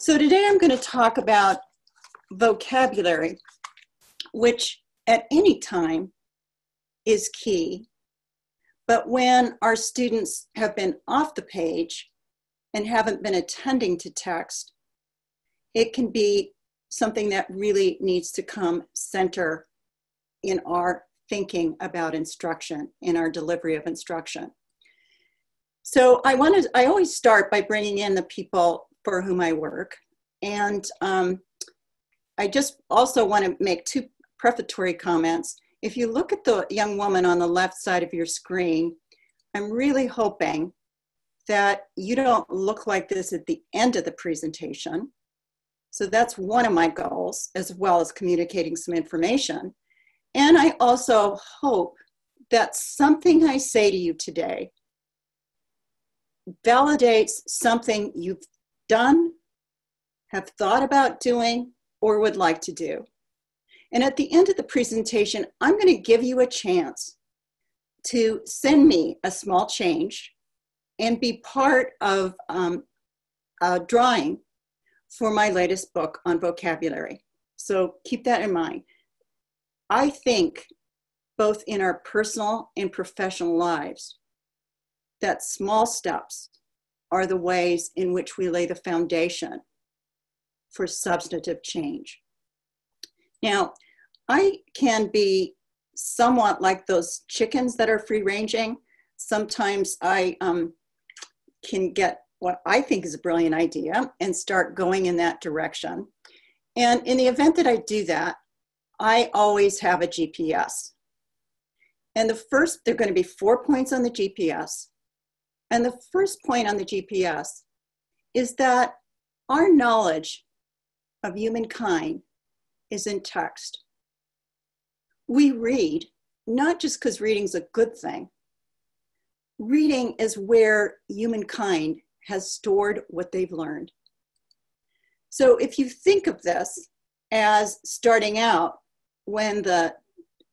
So today I'm going to talk about vocabulary, which at any time is key. But when our students have been off the page and haven't been attending to text, it can be something that really needs to come center in our thinking about instruction, in our delivery of instruction. So I wanted, I always start by bringing in the people for whom I work. And um, I just also want to make two prefatory comments. If you look at the young woman on the left side of your screen, I'm really hoping that you don't look like this at the end of the presentation. So that's one of my goals, as well as communicating some information. And I also hope that something I say to you today validates something you've done, have thought about doing, or would like to do. And at the end of the presentation, I'm going to give you a chance to send me a small change and be part of um, a drawing for my latest book on vocabulary. So keep that in mind. I think both in our personal and professional lives that small steps are the ways in which we lay the foundation for substantive change. Now, I can be somewhat like those chickens that are free ranging. Sometimes I um, can get what I think is a brilliant idea and start going in that direction. And in the event that I do that, I always have a GPS. And the first, there are going to be four points on the GPS. And the first point on the GPS is that our knowledge of humankind is in text. We read, not just because reading's a good thing. Reading is where humankind has stored what they've learned. So if you think of this as starting out when the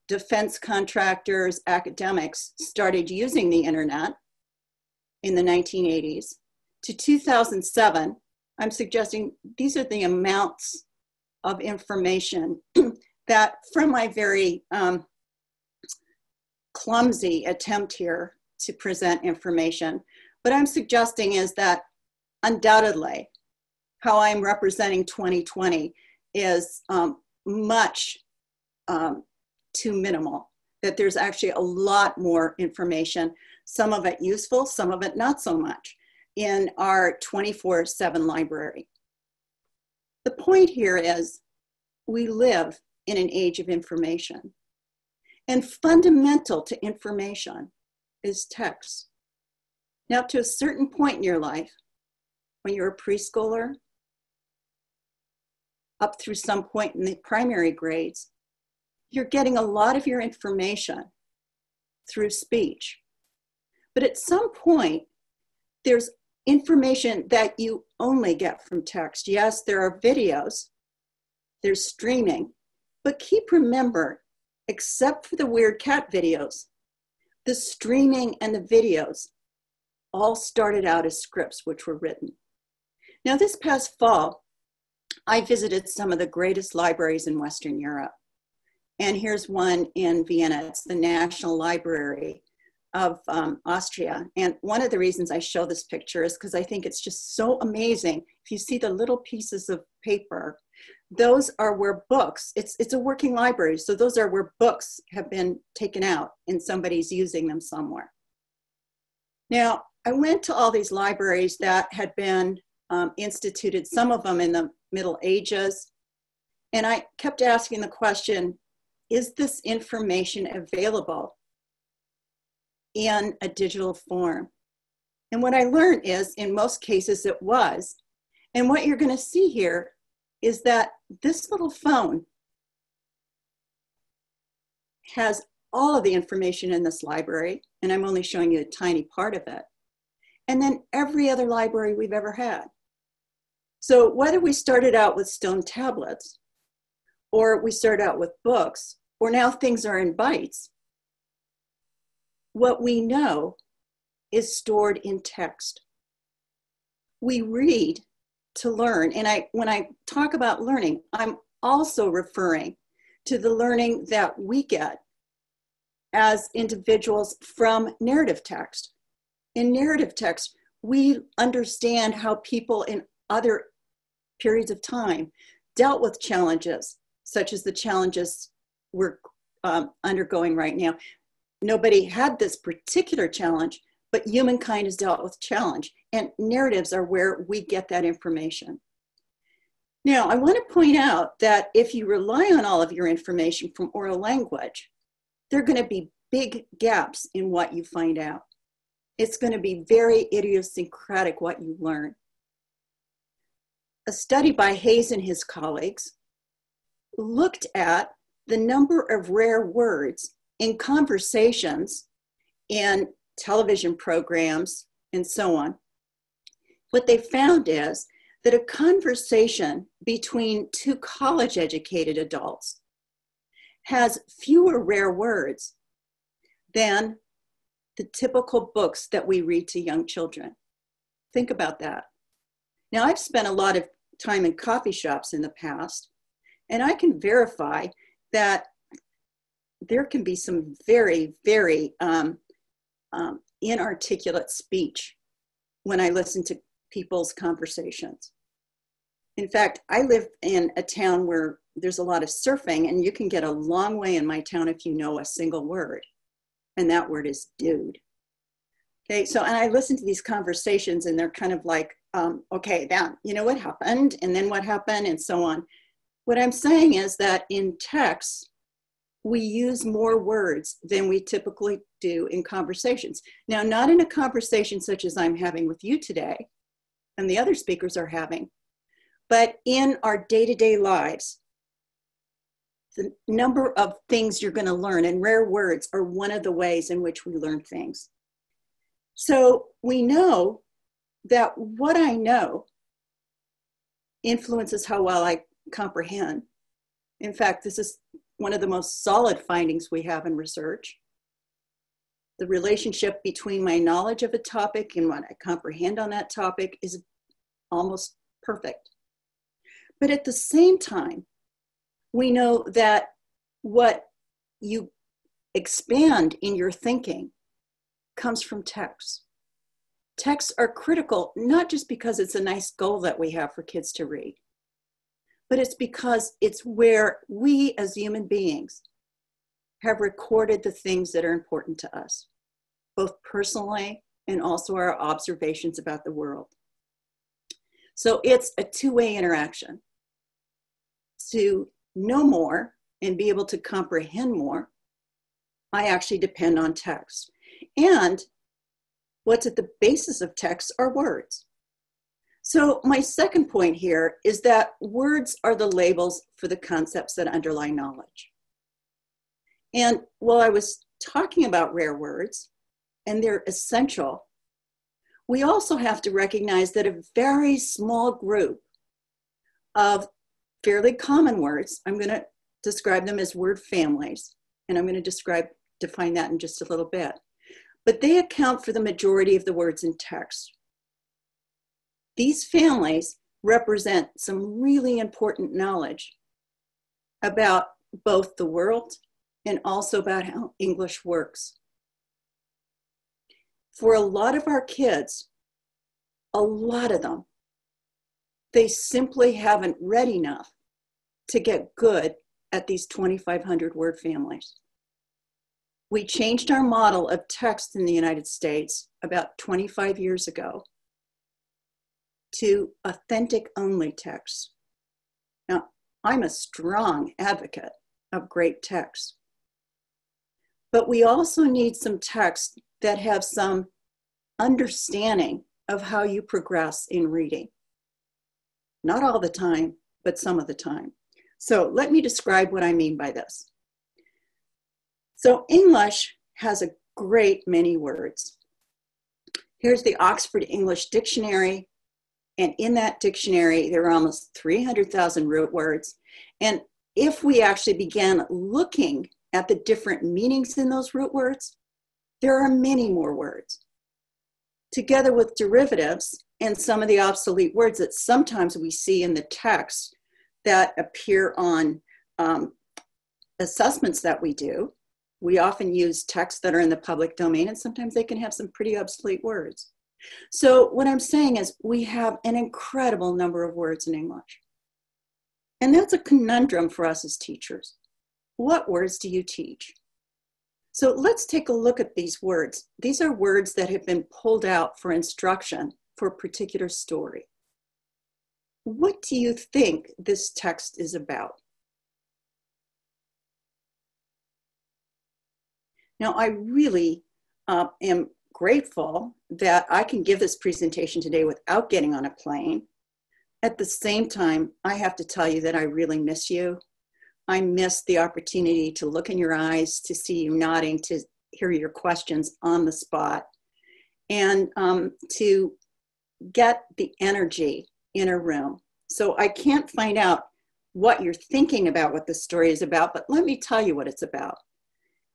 defense contractors, academics started using the internet, in the 1980s to 2007, I'm suggesting these are the amounts of information that from my very um, clumsy attempt here to present information, what I'm suggesting is that undoubtedly how I'm representing 2020 is um, much um, too minimal, that there's actually a lot more information some of it useful, some of it not so much, in our 24 7 library. The point here is we live in an age of information. And fundamental to information is text. Now, to a certain point in your life, when you're a preschooler, up through some point in the primary grades, you're getting a lot of your information through speech. But at some point, there's information that you only get from text. Yes, there are videos, there's streaming, but keep remember, except for the weird cat videos, the streaming and the videos all started out as scripts which were written. Now, this past fall, I visited some of the greatest libraries in Western Europe. And here's one in Vienna. It's the National Library of um, Austria. And one of the reasons I show this picture is because I think it's just so amazing. If you see the little pieces of paper, those are where books, it's, it's a working library. So those are where books have been taken out and somebody's using them somewhere. Now, I went to all these libraries that had been um, instituted, some of them in the Middle Ages. And I kept asking the question, is this information available in a digital form. And what I learned is, in most cases, it was. And what you're going to see here is that this little phone has all of the information in this library, and I'm only showing you a tiny part of it. And then every other library we've ever had. So whether we started out with stone tablets, or we started out with books, or now things are in bytes, what we know is stored in text. We read to learn. And I, when I talk about learning, I'm also referring to the learning that we get as individuals from narrative text. In narrative text, we understand how people in other periods of time dealt with challenges, such as the challenges we're um, undergoing right now. Nobody had this particular challenge, but humankind has dealt with challenge, and narratives are where we get that information. Now, I want to point out that if you rely on all of your information from oral language, there are going to be big gaps in what you find out. It's going to be very idiosyncratic what you learn. A study by Hayes and his colleagues looked at the number of rare words in conversations in television programs and so on. What they found is that a conversation between two college educated adults has fewer rare words than the typical books that we read to young children. Think about that. Now, I've spent a lot of time in coffee shops in the past, and I can verify that there can be some very, very um, um, inarticulate speech when I listen to people's conversations. In fact, I live in a town where there's a lot of surfing, and you can get a long way in my town if you know a single word and that word is dude. Okay, so and I listen to these conversations and they're kind of like, um, okay, that, you know what happened and then what happened and so on. What I'm saying is that in text, we use more words than we typically do in conversations. Now, not in a conversation such as I'm having with you today and the other speakers are having, but in our day to day lives the number of things you're going to learn, and rare words are one of the ways in which we learn things. So we know that what I know influences how well I comprehend. In fact, this is one of the most solid findings we have in research. The relationship between my knowledge of a topic and what I comprehend on that topic is almost perfect. But at the same time, we know that what you expand in your thinking comes from texts. Texts are critical, not just because it's a nice goal that we have for kids to read, but it's because it's where we as human beings have recorded the things that are important to us, both personally and also our observations about the world. So it's a two way interaction. To know more and be able to comprehend more, I actually depend on text. And what's at the basis of text are words. So, my second point here is that words are the labels for the concepts that underlie knowledge. And while I was talking about rare words, and they're essential, we also have to recognize that a very small group of fairly common words. I'm going to describe them as word families, and I'm going to describe define that in just a little bit. But they account for the majority of the words in text. These families represent some really important knowledge about both the world and also about how English works. For a lot of our kids, a lot of them they simply haven't read enough to get good at these 2,500 word families. We changed our model of text in the United States about 25 years ago to authentic only texts. Now, I'm a strong advocate of great texts, but we also need some texts that have some understanding of how you progress in reading. Not all the time, but some of the time. So let me describe what I mean by this. So English has a great many words. Here's the Oxford English Dictionary. And in that dictionary, there are almost 300,000 root words. And if we actually began looking at the different meanings in those root words, there are many more words. Together with derivatives, and some of the obsolete words that sometimes we see in the text that appear on um, assessments that we do. We often use texts that are in the public domain, and sometimes they can have some pretty obsolete words. So, what I'm saying is, we have an incredible number of words in English. And that's a conundrum for us as teachers. What words do you teach? So, let's take a look at these words. These are words that have been pulled out for instruction for a particular story. What do you think this text is about? Now, I really uh, am grateful that I can give this presentation today without getting on a plane. At the same time, I have to tell you that I really miss you. I miss the opportunity to look in your eyes, to see you nodding, to hear your questions on the spot, and um, to get the energy in a room. So I can't find out what you're thinking about what the story is about, but let me tell you what it's about.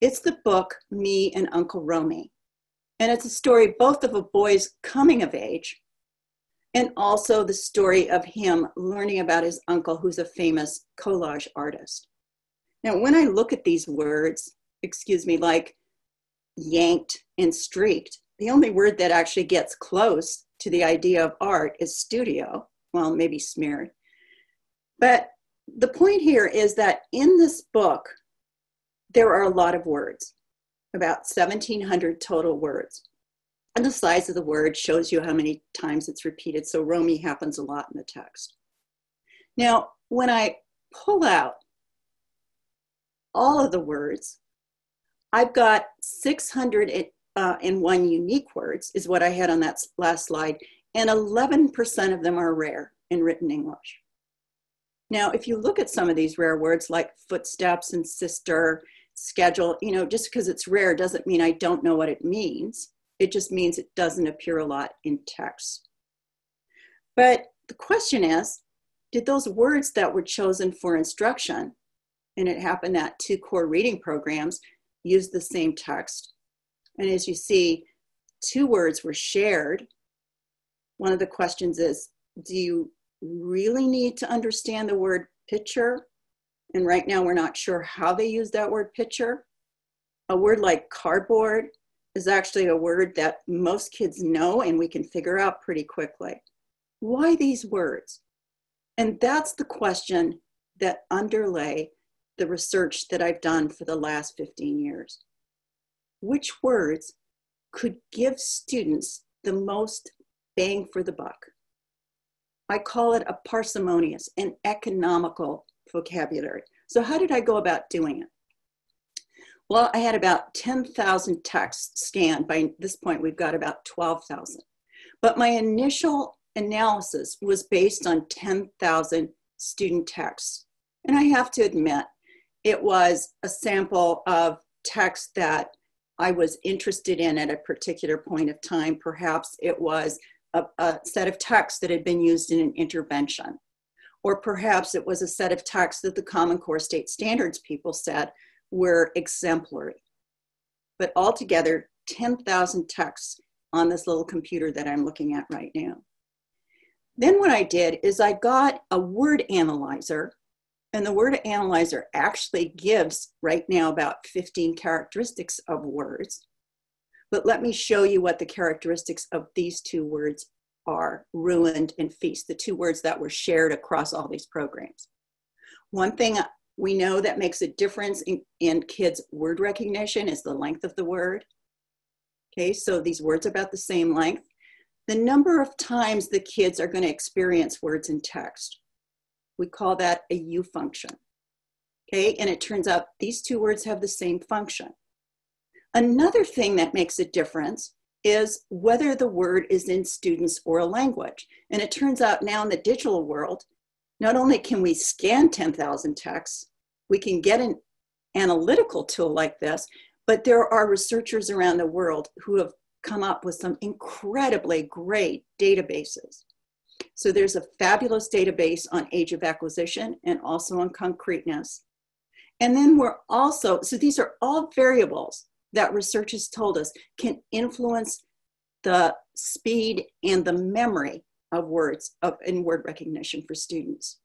It's the book Me and Uncle Romie. And it's a story both of a boy's coming of age and also the story of him learning about his uncle, who's a famous collage artist. Now, when I look at these words, excuse me, like yanked and streaked, the only word that actually gets close to the idea of art is studio. Well, maybe smeared. But the point here is that in this book, there are a lot of words, about 1,700 total words. And the size of the word shows you how many times it's repeated. So Romie happens a lot in the text. Now, when I pull out all of the words, I've got 601 uh, unique words, is what I had on that last slide, and 11% of them are rare in written English. Now, if you look at some of these rare words like footsteps and sister schedule, you know, just because it's rare doesn't mean I don't know what it means. It just means it doesn't appear a lot in text. But the question is, did those words that were chosen for instruction, and it happened that two core reading programs use the same text, and as you see, two words were shared. One of the questions is, do you really need to understand the word picture and right now we're not sure how they use that word picture. A word like cardboard is actually a word that most kids know and we can figure out pretty quickly. Why these words? And that's the question that underlay the research that I've done for the last 15 years. Which words could give students the most bang for the buck? I call it a parsimonious and economical vocabulary. So, how did I go about doing it? Well, I had about 10,000 texts scanned. By this point, we've got about 12,000. But my initial analysis was based on 10,000 student texts. And I have to admit, it was a sample of text that I was interested in at a particular point of time. Perhaps it was a, a set of texts that had been used in an intervention or perhaps it was a set of texts that the Common Core state standards people said were exemplary. But altogether, 10,000 texts on this little computer that I'm looking at right now. Then what I did is I got a word analyzer, and the word analyzer actually gives right now about 15 characteristics of words. But let me show you what the characteristics of these two words are ruined and feast, the two words that were shared across all these programs. One thing we know that makes a difference in, in kids' word recognition is the length of the word. Okay, so these words are about the same length. The number of times the kids are going to experience words in text. We call that a U function. Okay, and it turns out these two words have the same function. Another thing that makes a difference is whether the word is in students or a language. And it turns out now in the digital world, not only can we scan 10,000 texts, we can get an analytical tool like this, but there are researchers around the world who have come up with some incredibly great databases. So there's a fabulous database on age of acquisition and also on concreteness. And then we're also, so these are all variables that research has told us can influence the speed and the memory of words of, in word recognition for students.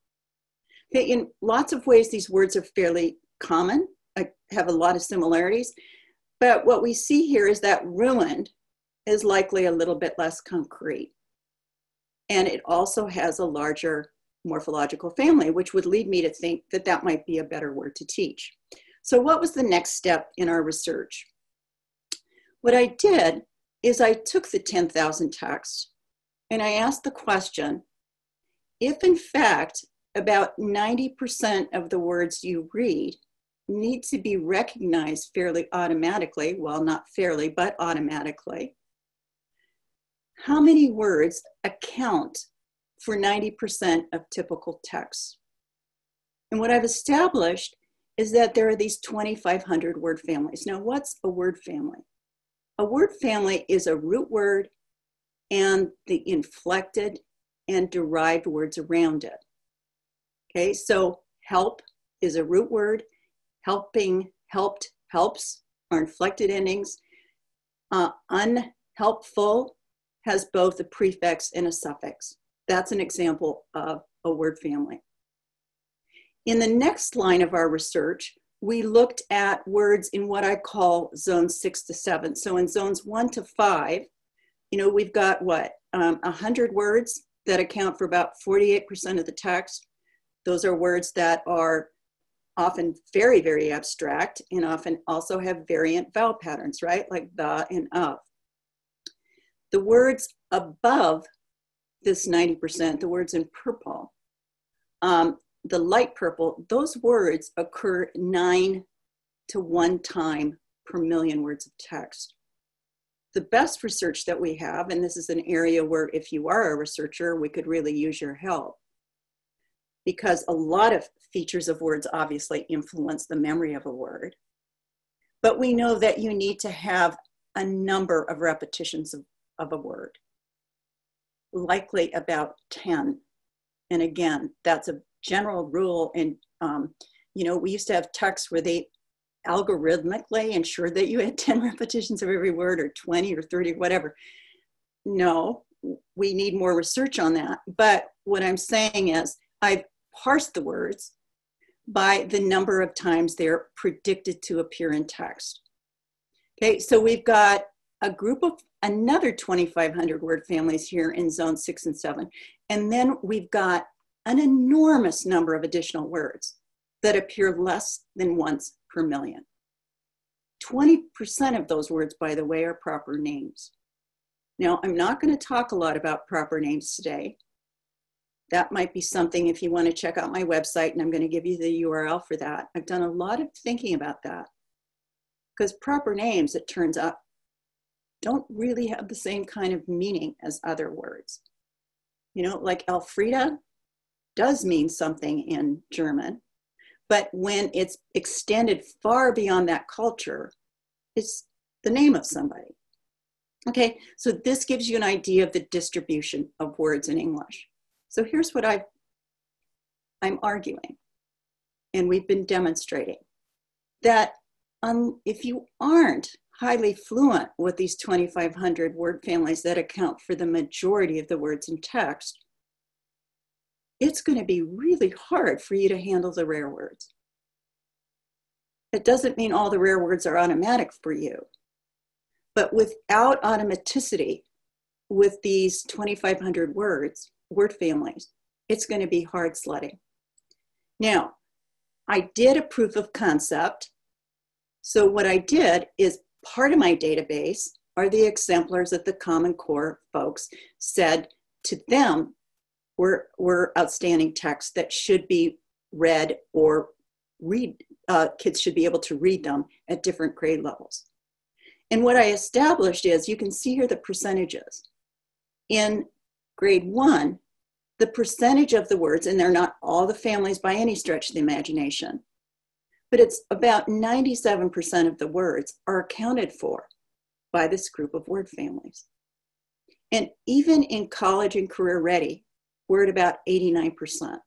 In lots of ways, these words are fairly common, uh, have a lot of similarities, but what we see here is that ruined is likely a little bit less concrete. And it also has a larger morphological family, which would lead me to think that that might be a better word to teach. So what was the next step in our research? What I did is I took the 10,000 texts and I asked the question, if in fact about 90% of the words you read need to be recognized fairly automatically, well, not fairly, but automatically, how many words account for 90% of typical texts? And what I've established is that there are these 2,500 word families. Now, what's a word family? A word family is a root word and the inflected and derived words around it. Okay, so help is a root word, helping, helped, helps are inflected endings. Uh, unhelpful has both a prefix and a suffix. That's an example of a word family. In the next line of our research, we looked at words in what I call zones six to seven. So in zones one to five, you know, we've got what, um, 100 words that account for about 48% of the text. Those are words that are often very, very abstract and often also have variant vowel patterns, right? Like the and of. The words above this 90%, the words in purple, um, the light purple, those words occur nine to one time per million words of text. The best research that we have, and this is an area where if you are a researcher, we could really use your help because a lot of features of words obviously influence the memory of a word. But we know that you need to have a number of repetitions of, of a word, likely about 10. And again, that's a general rule and um, you know we used to have texts where they algorithmically ensured that you had 10 repetitions of every word or 20 or 30 whatever. No we need more research on that. But what i'm saying is i've parsed the words by the number of times they're predicted to appear in text. Okay so we've got a group of another 2500 word families here in zone six and seven. And then we've got an enormous number of additional words that appear less than once per million. 20% of those words, by the way, are proper names. Now, I'm not going to talk a lot about proper names today. That might be something if you want to check out my website, and I'm going to give you the URL for that. I've done a lot of thinking about that because proper names, it turns out, don't really have the same kind of meaning as other words. You know, like Elfrieda does mean something in German, but when it's extended far beyond that culture, it's the name of somebody. Okay, so this gives you an idea of the distribution of words in English. So here's what I, I'm arguing, and we've been demonstrating, that um, if you aren't highly fluent with these 2,500 word families that account for the majority of the words in text, it's going to be really hard for you to handle the rare words. It doesn't mean all the rare words are automatic for you, but without automaticity with these 2,500 words, word families, it's going to be hard sledding. Now, I did a proof of concept. So what I did is part of my database are the exemplars that the Common Core folks said to them were, were outstanding texts that should be read or read, uh, kids should be able to read them at different grade levels. And what I established is, you can see here the percentages. In grade one, the percentage of the words, and they're not all the families by any stretch of the imagination, but it's about 97% of the words are accounted for by this group of word families. And even in college and career ready, we're at about 89%.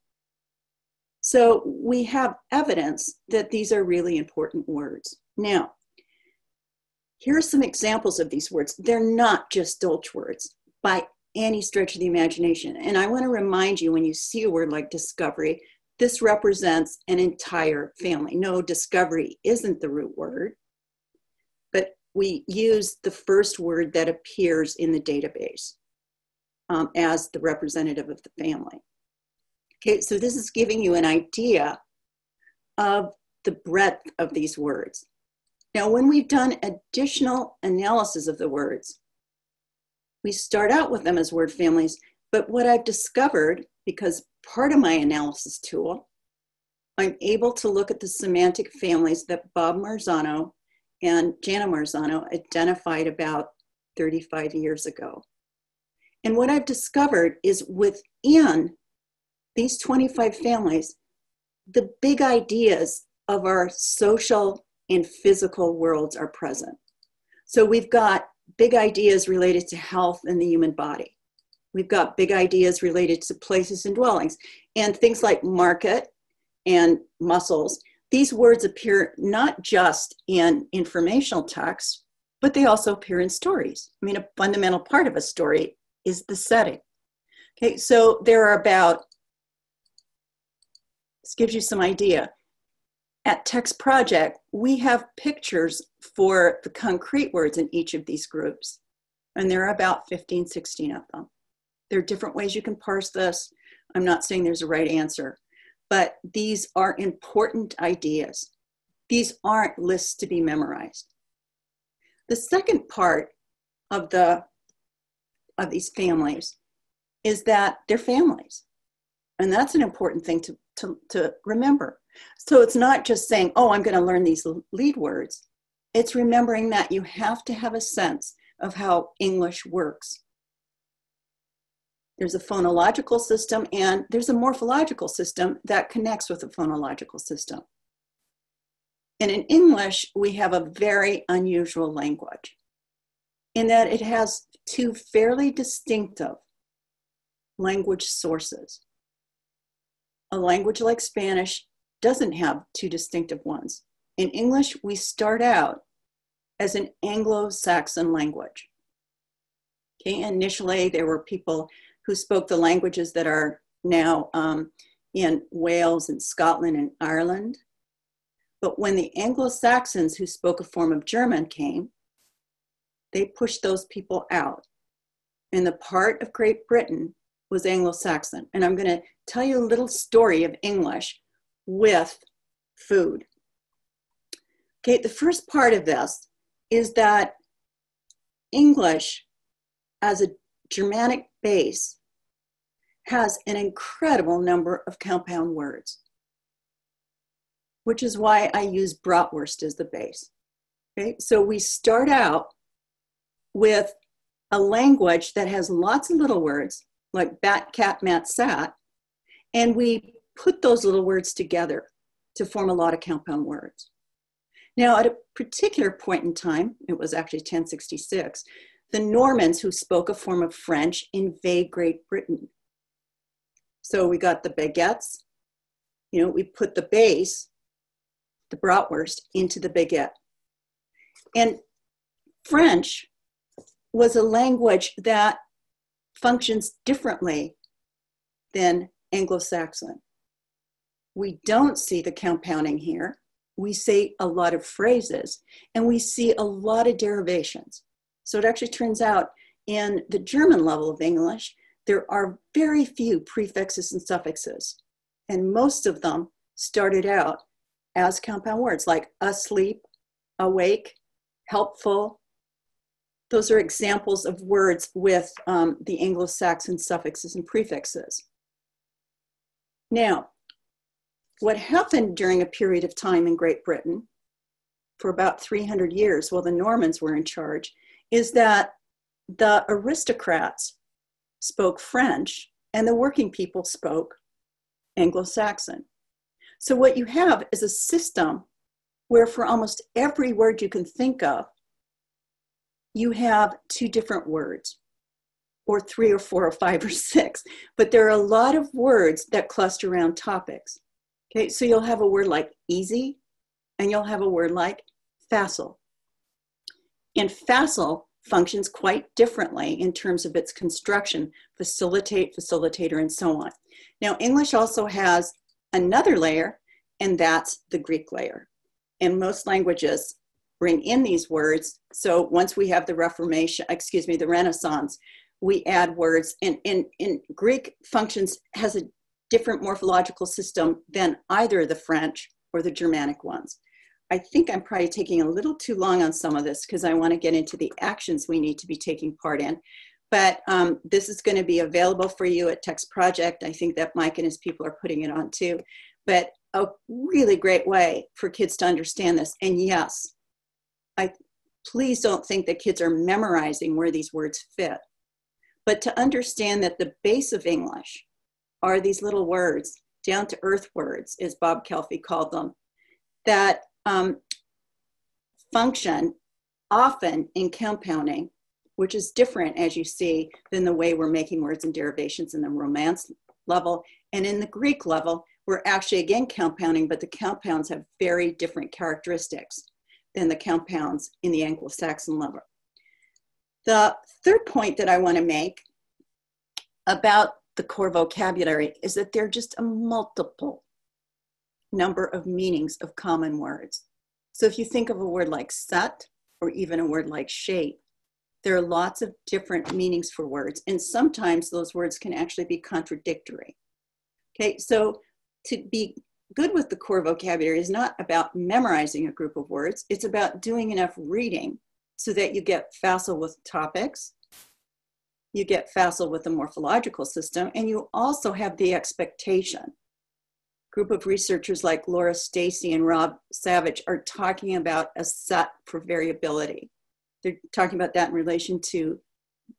So we have evidence that these are really important words. Now, Here are some examples of these words. They're not just Dolch words by any stretch of the imagination. And I want to remind you when you see a word like discovery, this represents an entire family. No, discovery isn't the root word, but we use the first word that appears in the database um, as the representative of the family. Okay, so this is giving you an idea of the breadth of these words. Now, when we've done additional analysis of the words, we start out with them as word families, but what I've discovered, because part of my analysis tool, I'm able to look at the semantic families that Bob Marzano and Jana Marzano identified about 35 years ago. And what I've discovered is within these 25 families, the big ideas of our social and physical worlds are present. So we've got big ideas related to health and the human body. We've got big ideas related to places and dwellings and things like market and muscles. These words appear not just in informational texts, but they also appear in stories. I mean, a fundamental part of a story is the setting. Okay, so there are about, this gives you some idea at Text Project, we have pictures for the concrete words in each of these groups. And there are about 15, 16 of them. There are different ways you can parse this. I'm not saying there's a right answer, but these are important ideas. These aren't lists to be memorized. The second part of the of these families is that they're families. And that's an important thing to, to, to remember. So it's not just saying, oh, I'm going to learn these lead words. It's remembering that you have to have a sense of how English works. There's a phonological system and there's a morphological system that connects with the phonological system. And in English, we have a very unusual language in that it has two fairly distinctive language sources. A language like Spanish doesn't have two distinctive ones. In English, we start out as an Anglo-Saxon language. Okay, initially there were people who spoke the languages that are now um, in Wales and Scotland and Ireland. But when the Anglo-Saxons who spoke a form of German came, they pushed those people out. And the part of Great Britain was Anglo-Saxon. And I'm gonna tell you a little story of English with food. Okay, the first part of this is that English as a Germanic base has an incredible number of compound words, which is why I use bratwurst as the base. Okay, so we start out with a language that has lots of little words like bat, cat, mat, sat, and we put those little words together to form a lot of compound words. Now, at a particular point in time, it was actually 1066, the Normans who spoke a form of French invade Great Britain. So we got the baguettes, you know, we put the base, the bratwurst, into the baguette. And French was a language that functions differently than Anglo Saxon. We don't see the compounding here. We see a lot of phrases and we see a lot of derivations. So it actually turns out in the German level of English, there are very few prefixes and suffixes. And most of them started out as compound words like asleep, awake, helpful. Those are examples of words with um, the Anglo Saxon suffixes and prefixes. Now, what happened during a period of time in Great Britain for about 300 years while the Normans were in charge is that the aristocrats spoke French and the working people spoke Anglo Saxon. So, what you have is a system where, for almost every word you can think of, you have two different words, or three or four or five or six. But there are a lot of words that cluster around topics. Okay, so you'll have a word like easy and you'll have a word like facile. And facile functions quite differently in terms of its construction, facilitate, facilitator, and so on. Now, English also has another layer, and that's the Greek layer. And most languages bring in these words. So once we have the Reformation, excuse me, the Renaissance, we add words. And in, Greek functions has a different morphological system than either the French or the Germanic ones. I think I'm probably taking a little too long on some of this because I want to get into the actions we need to be taking part in. But um, this is going to be available for you at Text Project. I think that Mike and his people are putting it on too. But a really great way for kids to understand this. And yes, I please don't think that kids are memorizing where these words fit, but to understand that the base of English are these little words, down to earth words, as Bob Calfee called them, that um, function often in compounding, which is different, as you see, than the way we're making words and derivations in the Romance level. And in the Greek level, we're actually again compounding, but the compounds have very different characteristics than the compounds in the Anglo-Saxon level. The third point that I want to make about the core vocabulary is that there are just a multiple number of meanings of common words. So if you think of a word like set or even a word like shape, there are lots of different meanings for words, and sometimes those words can actually be contradictory. Okay, so to be good with the core vocabulary is not about memorizing a group of words, it's about doing enough reading so that you get facile with topics, you get facile with the morphological system, and you also have the expectation. Group of researchers like Laura Steacy and Rob Savage are talking about a set for variability. They're talking about that in relation to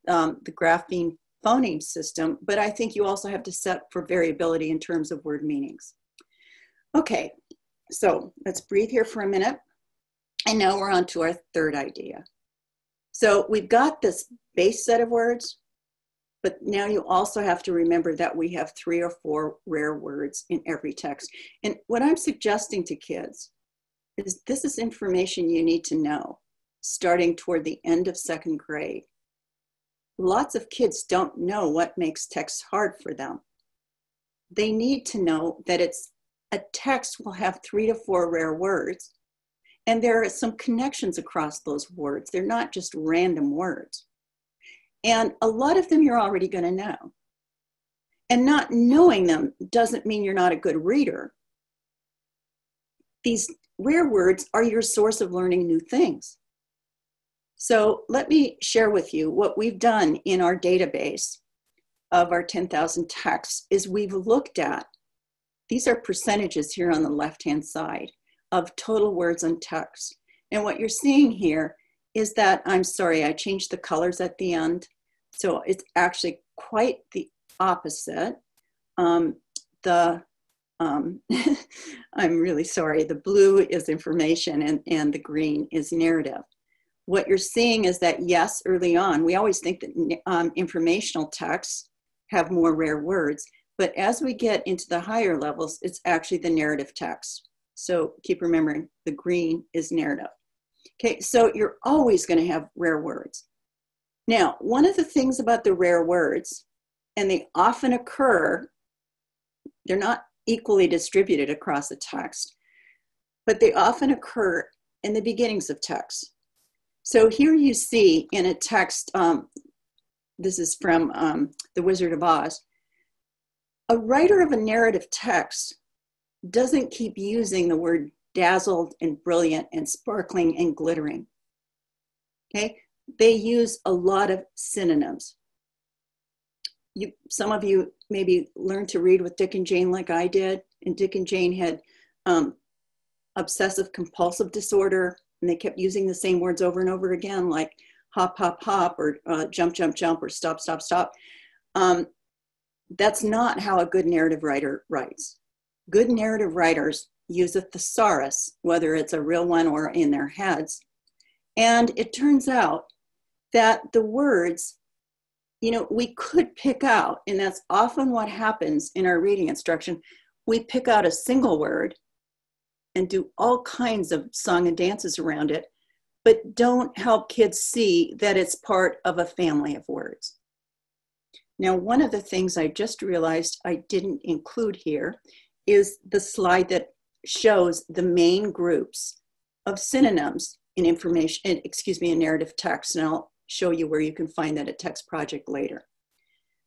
um, the grapheme phoneme system, but I think you also have to set for variability in terms of word meanings. Okay, so let's breathe here for a minute. And now we're on to our third idea. So we've got this base set of words, but now you also have to remember that we have three or four rare words in every text. And what I'm suggesting to kids is this is information you need to know starting toward the end of second grade. Lots of kids don't know what makes text hard for them. They need to know that it's a text will have three to four rare words, and there are some connections across those words. They're not just random words. And a lot of them you're already going to know. And not knowing them doesn't mean you're not a good reader. These rare words are your source of learning new things. So let me share with you what we've done in our database of our 10,000 texts is we've looked at, these are percentages here on the left-hand side of total words and text. And what you're seeing here is that, I'm sorry, I changed the colors at the end. So it's actually quite the opposite. Um, the um, I'm really sorry, the blue is information and, and the green is narrative. What you're seeing is that yes, early on, we always think that um, informational texts have more rare words, but as we get into the higher levels, it's actually the narrative text. So keep remembering the green is narrative. Okay, so you're always going to have rare words. Now, one of the things about the rare words, and they often occur, they're not equally distributed across the text, but they often occur in the beginnings of text. So here you see in a text, um, this is from um, The Wizard of Oz, a writer of a narrative text doesn't keep using the word dazzled and brilliant and sparkling and glittering. Okay, they use a lot of synonyms. You, some of you maybe learned to read with Dick and Jane like I did, and Dick and Jane had um, obsessive compulsive disorder, and they kept using the same words over and over again, like hop, hop, hop, or uh, jump, jump, jump, or stop, stop, stop. Um, that's not how a good narrative writer writes. Good narrative writers use a thesaurus, whether it's a real one or in their heads. And it turns out that the words, you know, we could pick out, and that's often what happens in our reading instruction. We pick out a single word and do all kinds of song and dances around it. but don't help kids see that it's part of a family of words. Now, one of the things I just realized I didn't include here is the slide that shows the main groups of synonyms in information, excuse me, in narrative text. And I'll show you where you can find that at Text Project later.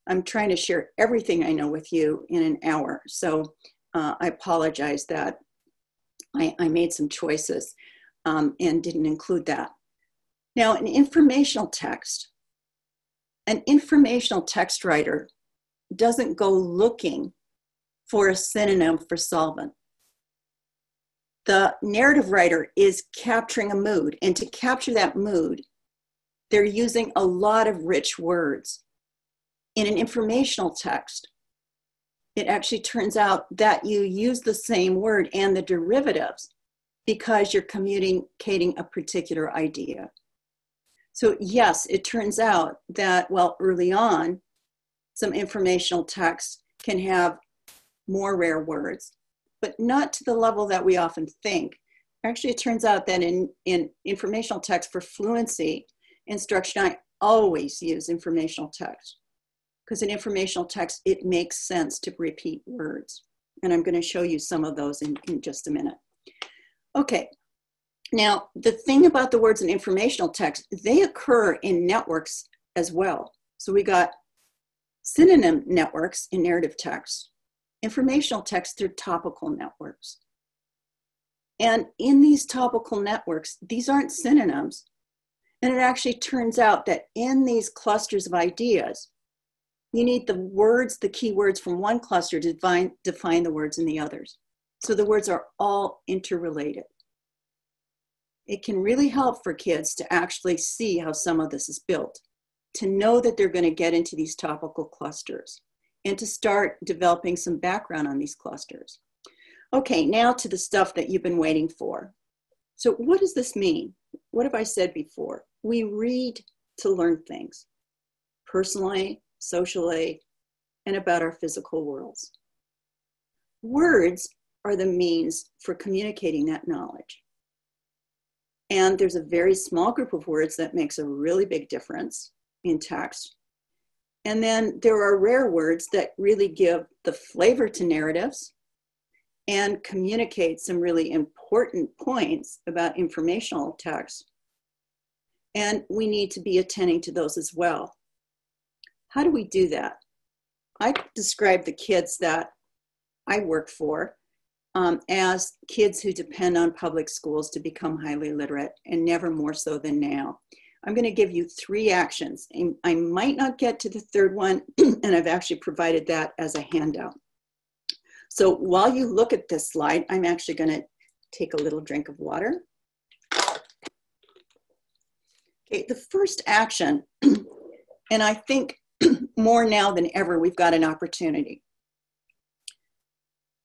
I'm trying to share everything I know with you in an hour. So uh, I apologize that I, I made some choices um, and didn't include that. Now, an informational text, an informational text writer doesn't go looking for a synonym for solvent. The narrative writer is capturing a mood, and to capture that mood, they're using a lot of rich words. In an informational text, it actually turns out that you use the same word and the derivatives because you're communicating a particular idea. So, yes, it turns out that, well, early on, some informational texts can have more rare words, but not to the level that we often think. Actually, it turns out that in, in informational text for fluency instruction, I always use informational text because in informational text, it makes sense to repeat words. And I'm going to show you some of those in, in just a minute. Okay, now the thing about the words in informational text, they occur in networks as well. So we got synonym networks in narrative text, informational text through topical networks. And in these topical networks, these aren't synonyms. And it actually turns out that in these clusters of ideas, you need the words, the keywords from one cluster to define, define the words in the others. So the words are all interrelated. It can really help for kids to actually see how some of this is built, to know that they're going to get into these topical clusters, and to start developing some background on these clusters. Okay, now to the stuff that you've been waiting for. So, what does this mean? What have I said before? We read to learn things personally, socially, and about our physical worlds. Words are the means for communicating that knowledge. And there's a very small group of words that makes a really big difference in text. And then there are rare words that really give the flavor to narratives and communicate some really important points about informational text. And we need to be attending to those as well. How do we do that? I describe the kids that I work for um, as kids who depend on public schools to become highly literate, and never more so than now. I'm going to give you three actions. I might not get to the third one, and I've actually provided that as a handout. So while you look at this slide, I'm actually going to take a little drink of water. Okay, the first action, and I think more now than ever, we've got an opportunity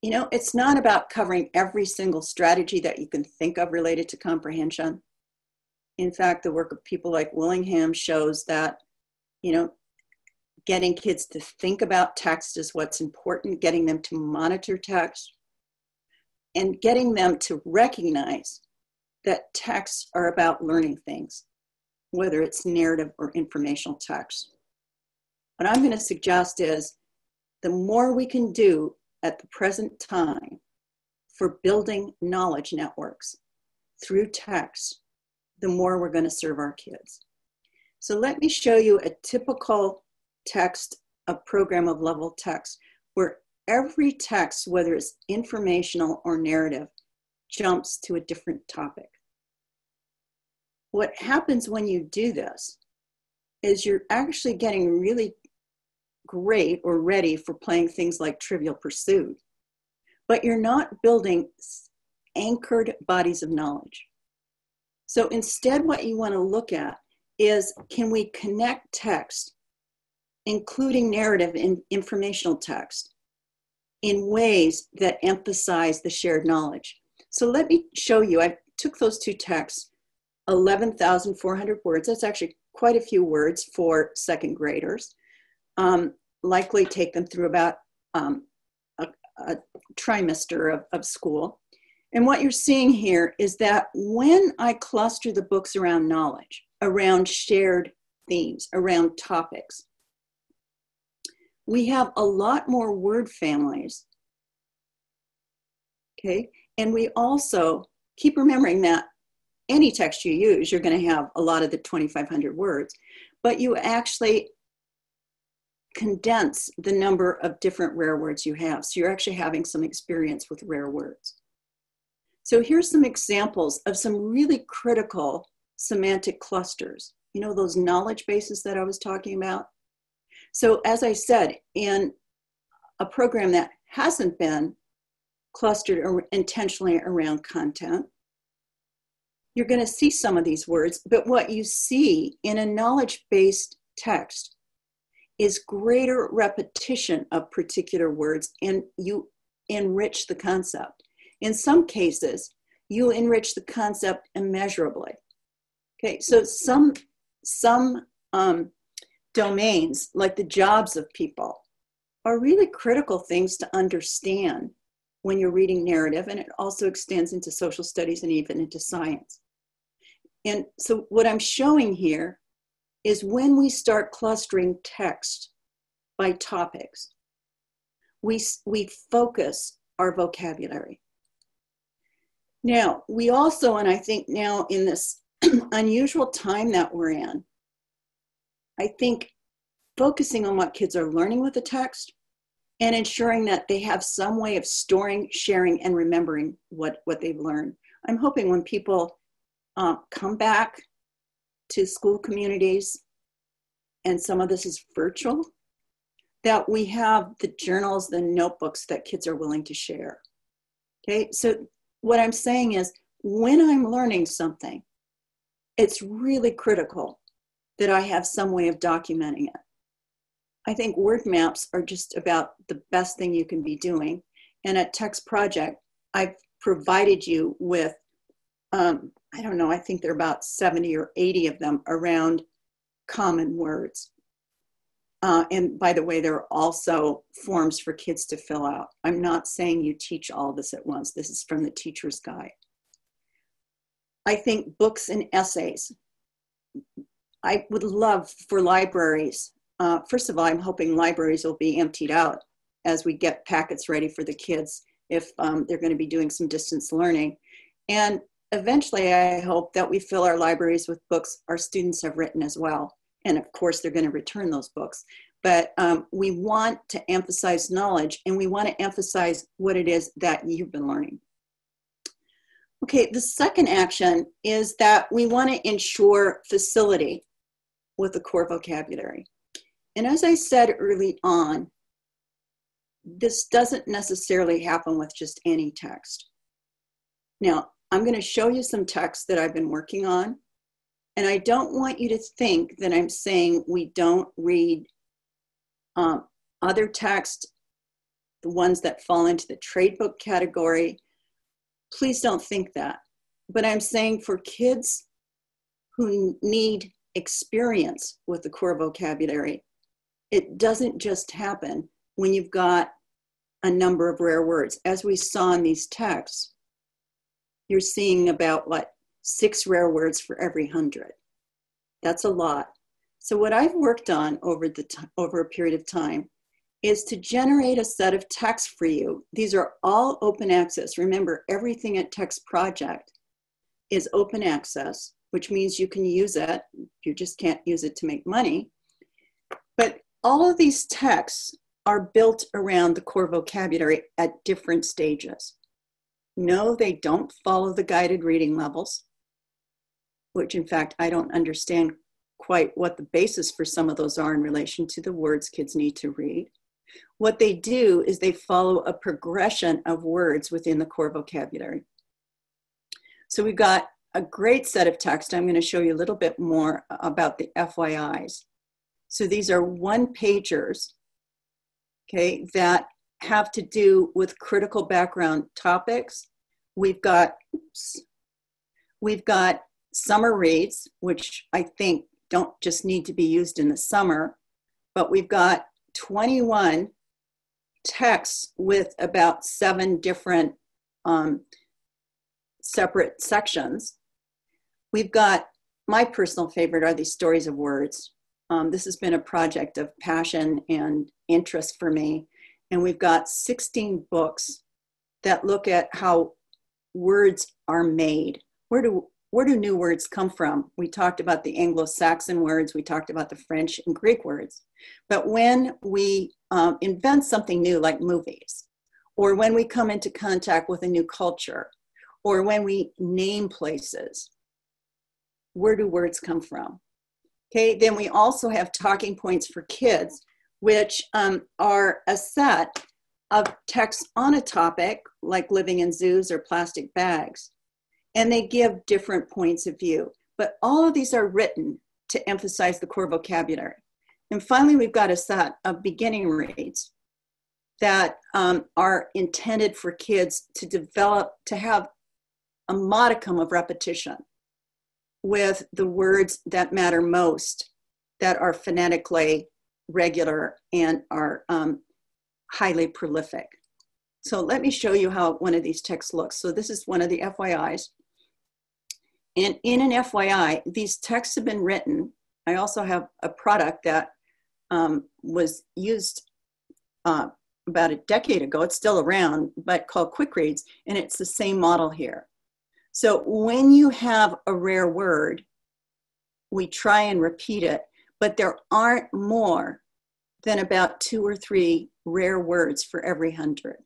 you know, it's not about covering every single strategy that you can think of related to comprehension. In fact, the work of people like Willingham shows that, you know, getting kids to think about text is what's important, getting them to monitor text, and getting them to recognize that texts are about learning things, whether it's narrative or informational text. What I'm going to suggest is the more we can do at the present time for building knowledge networks through text, the more we're going to serve our kids. So let me show you a typical text, a program of level text, where every text, whether it's informational or narrative, jumps to a different topic. What happens when you do this is you're actually getting really great or ready for playing things like Trivial Pursuit, but you're not building anchored bodies of knowledge. So instead, what you want to look at is can we connect text, including narrative and informational text, in ways that emphasize the shared knowledge? So let me show you. I took those two texts, 11,400 words. That's actually quite a few words for second graders um, likely take them through about um, a, a, trimester of, of school. And what you're seeing here is that when I cluster the books around knowledge, around shared themes, around topics, we have a lot more word families. Okay, and we also keep remembering that any text you use, you're going to have a lot of the 2,500 words, but you actually condense the number of different rare words you have. So you're actually having some experience with rare words. So here's some examples of some really critical semantic clusters. You know, those knowledge bases that I was talking about? So as I said, in a program that hasn't been clustered intentionally around content, you're going to see some of these words, but what you see in a knowledge based text is greater repetition of particular words and you enrich the concept. In some cases, you enrich the concept immeasurably. Okay, so some some um, domains, like the jobs of people, are really critical things to understand when you're reading narrative, and it also extends into social studies and even into science. And so, what I'm showing here is when we start clustering text by topics, we, we focus our vocabulary. Now, we also, and I think now in this unusual time that we're in, I think focusing on what kids are learning with the text and ensuring that they have some way of storing, sharing, and remembering what, what they've learned. I'm hoping when people uh, come back to school communities, and some of this is virtual, that we have the journals, the notebooks that kids are willing to share. Okay, so what I'm saying is when I'm learning something, it's really critical that I have some way of documenting it. I think word maps are just about the best thing you can be doing. And at Text Project, I've provided you with, um, I don't know, I think there are about 70 or 80 of them around common words. Uh, and by the way, there are also forms for kids to fill out. I'm not saying you teach all this at once. This is from the teacher's guide. I think books and essays. I would love for libraries uh, first of all, I'm hoping libraries will be emptied out as we get packets ready for the kids if um, they're going to be doing some distance learning. And eventually, I hope that we fill our libraries with books our students have written as well. And of course, they're going to return those books. But um, we want to emphasize knowledge and we want to emphasize what it is that you've been learning. Okay, the second action is that we want to ensure facility with the core vocabulary. And as I said early on, this doesn't necessarily happen with just any text. Now, I'm going to show you some text that I've been working on. And I don't want you to think that I'm saying we don't read um, other texts, the ones that fall into the trade book category. Please don't think that. But I'm saying for kids who need experience with the core vocabulary, it doesn't just happen when you've got a number of rare words. As we saw in these texts, you're seeing about what six rare words for every hundred. That's a lot. So what I've worked on over the t- over a period of time is to generate a set of texts for you. These are all open access. Remember, everything at Text Project is open access, which means you can use it. You just can't use it to make money. But all of these texts are built around the core vocabulary at different stages. No, they don't follow the guided reading levels, which in fact, I don't understand quite what the basis for some of those are in relation to the words kids need to read. What they do is they follow a progression of words within the core vocabulary. So we've got a great set of text. I'm going to show you a little bit more about the FYIs. So these are one pagers, okay, that have to do with critical background topics. We've got, oops, we've got summer reads, which I think don't just need to be used in the summer, but we've got 21 texts with about seven different um, separate sections. We've got my personal favorite are these stories of words. Um, this has been a project of passion and interest for me. And we've got 16 books that look at how words are made. Where do where do new words come from? We talked about the Anglo-Saxon words, we talked about the French and Greek words. But when we um, invent something new like movies, or when we come into contact with a new culture, or when we name places, where do words come from? Okay, then we also have talking points for kids, which um, are a set of texts on a topic like living in zoos or plastic bags. And they give different points of view. But all of these are written to emphasize the core vocabulary. And finally, we've got a set of beginning reads that um, are intended for kids to develop, to have a modicum of repetition with the words that matter most, that are phonetically regular and are um, highly prolific. So let me show you how one of these texts looks. So this is one of the FYIs. And in an FYI, these texts have been written. I also have a product that um, was used uh, about a decade ago. It's still around, but called Quick Reads, and it's the same model here. So when you have a rare word, we try and repeat it, but there aren't more than about two or three rare words for every hundred.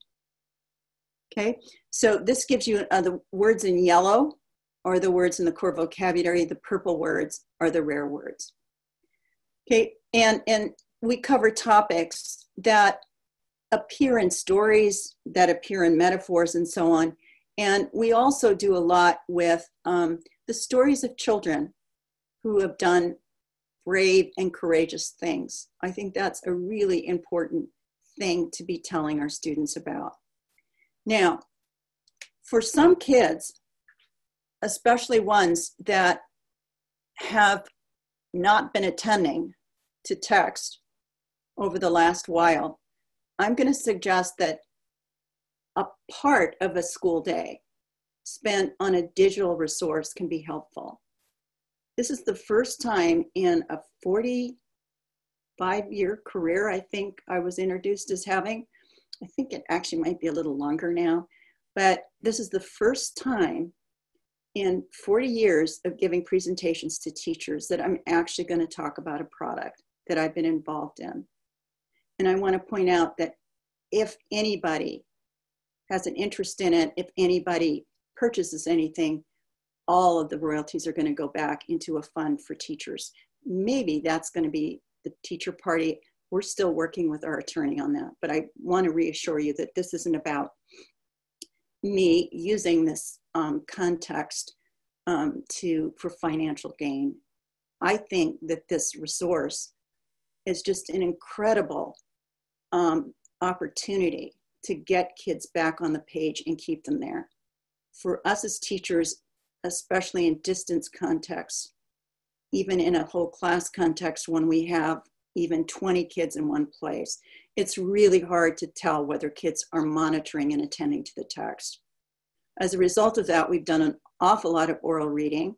Okay, so this gives you uh, the words in yellow are the words in the core vocabulary, the purple words are the rare words. Okay, and, and we cover topics that appear in stories, that appear in metaphors, and so on. And we also do a lot with um, the stories of children who have done brave and courageous things. I think that's a really important thing to be telling our students about. Now, for some kids, especially ones that have not been attending to text over the last while, I'm going to suggest that a part of a school day spent on a digital resource can be helpful. This is the first time in a 45 year career I think I was introduced as having. I think it actually might be a little longer now, but this is the first time in 40 years of giving presentations to teachers that I'm actually going to talk about a product that I've been involved in. And I want to point out that if anybody has an interest in it, if anybody purchases anything, all of the royalties are going to go back into a fund for teachers. Maybe that's going to be the teacher party. We're still working with our attorney on that, but I want to reassure you that this isn't about me using this um, context um, to for financial gain. I think that this resource is just an incredible um, opportunity to get kids back on the page and keep them there. For us as teachers, especially in distance contexts, even in a whole class context when we have even 20 kids in one place, it's really hard to tell whether kids are monitoring and attending to the text. As a result of that, we've done an awful lot of oral reading,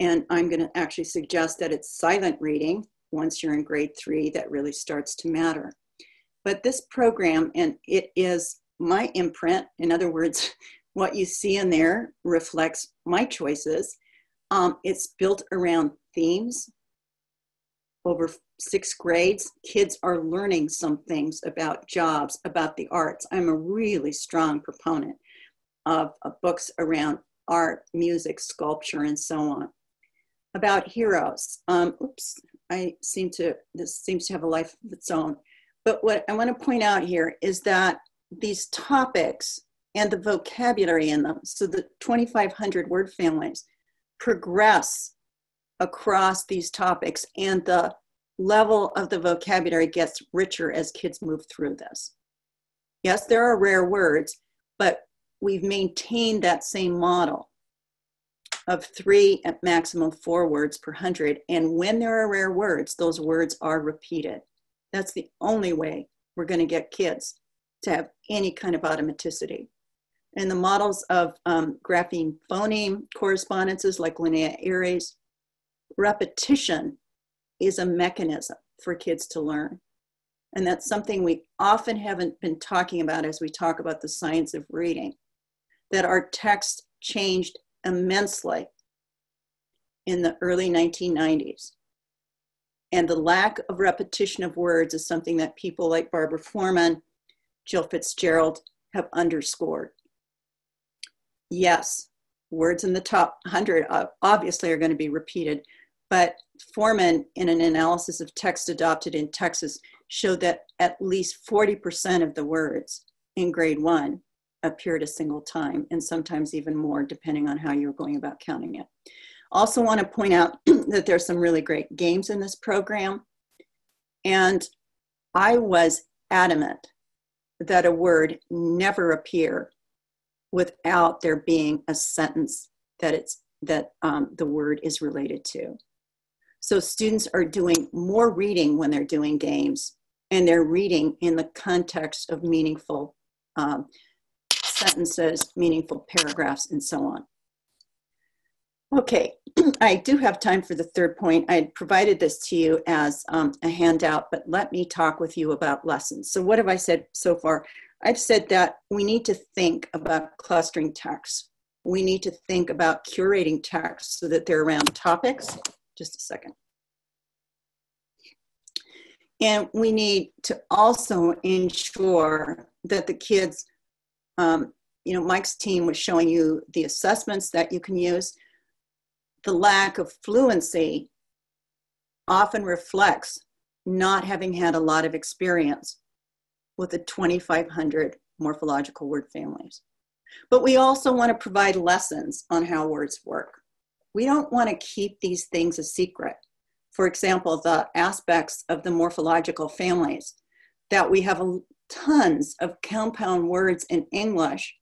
and I'm going to actually suggest that it's silent reading once you're in grade three that really starts to matter. But this program, and it is my imprint, in other words, what you see in there reflects my choices. Um, it's built around themes. Over six grades, kids are learning some things about jobs, about the arts. I'm a really strong proponent of, of books around art, music, sculpture, and so on. About heroes. Um, oops, I seem to, this seems to have a life of its own. But what I want to point out here is that these topics and the vocabulary in them, so the 2,500 word families, progress across these topics and the level of the vocabulary gets richer as kids move through this. Yes, there are rare words, but we've maintained that same model of three at maximum four words per hundred. And when there are rare words, those words are repeated. That's the only way we're going to get kids to have any kind of automaticity. And the models of um, grapheme phoneme correspondences like Linnea Ehri's, repetition is a mechanism for kids to learn. And that's something we often haven't been talking about as we talk about the science of reading, that our text changed immensely in the early 1990s. And the lack of repetition of words is something that people like Barbara Foorman, Jill Fitzgerald have underscored. Yes, words in the top 100 uh, obviously are going to be repeated, but Foorman, in an analysis of text adopted in Texas, showed that at least 40% of the words in grade one appeared a single time, and sometimes even more, depending on how you're going about counting it. Also, want to point out that there's some really great games in this program. And I was adamant that a word never appear without there being a sentence that it's that um, the word is related to. So students are doing more reading when they're doing games, and they're reading in the context of meaningful um, sentences, meaningful paragraphs, and so on. Okay, I do have time for the third point. I provided this to you as um, a handout, but let me talk with you about lessons. So, what have I said so far? I've said that we need to think about clustering texts. We need to think about curating texts so that they're around topics. Just a second. And we need to also ensure that the kids, um, you know, Mike's team was showing you the assessments that you can use the lack of fluency often reflects not having had a lot of experience with the 2,500 morphological word families. But we also want to provide lessons on how words work. We don't want to keep these things a secret. For example, the aspects of the morphological families that we have tons of compound words in English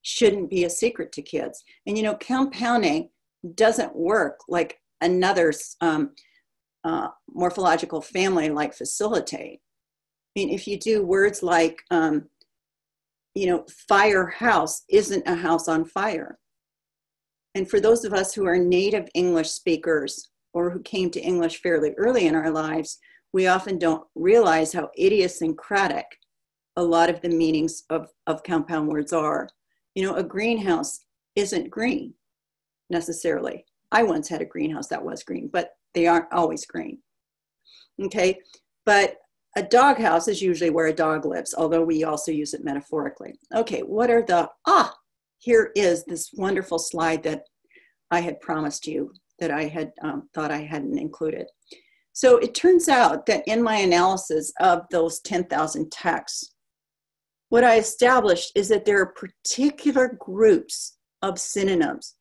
shouldn't be a secret to kids. And you know, compounding doesn't work like another um, uh, morphological family like facilitate. I mean, if you do words like, um, you know, firehouse isn't a house on fire. And for those of us who are native English speakers or who came to English fairly early in our lives, we often don't realize how idiosyncratic a lot of the meanings of, of compound words are. You know, a greenhouse isn't green necessarily. I once had a greenhouse that was green, but they aren't always green. Okay, but a doghouse is usually where a dog lives, although we also use it metaphorically. Okay, what are the, ah, here is this wonderful slide that I had promised you that I had um, thought I hadn't included. So it turns out that in my analysis of those 10,000 texts, what I established is that there are particular groups of synonyms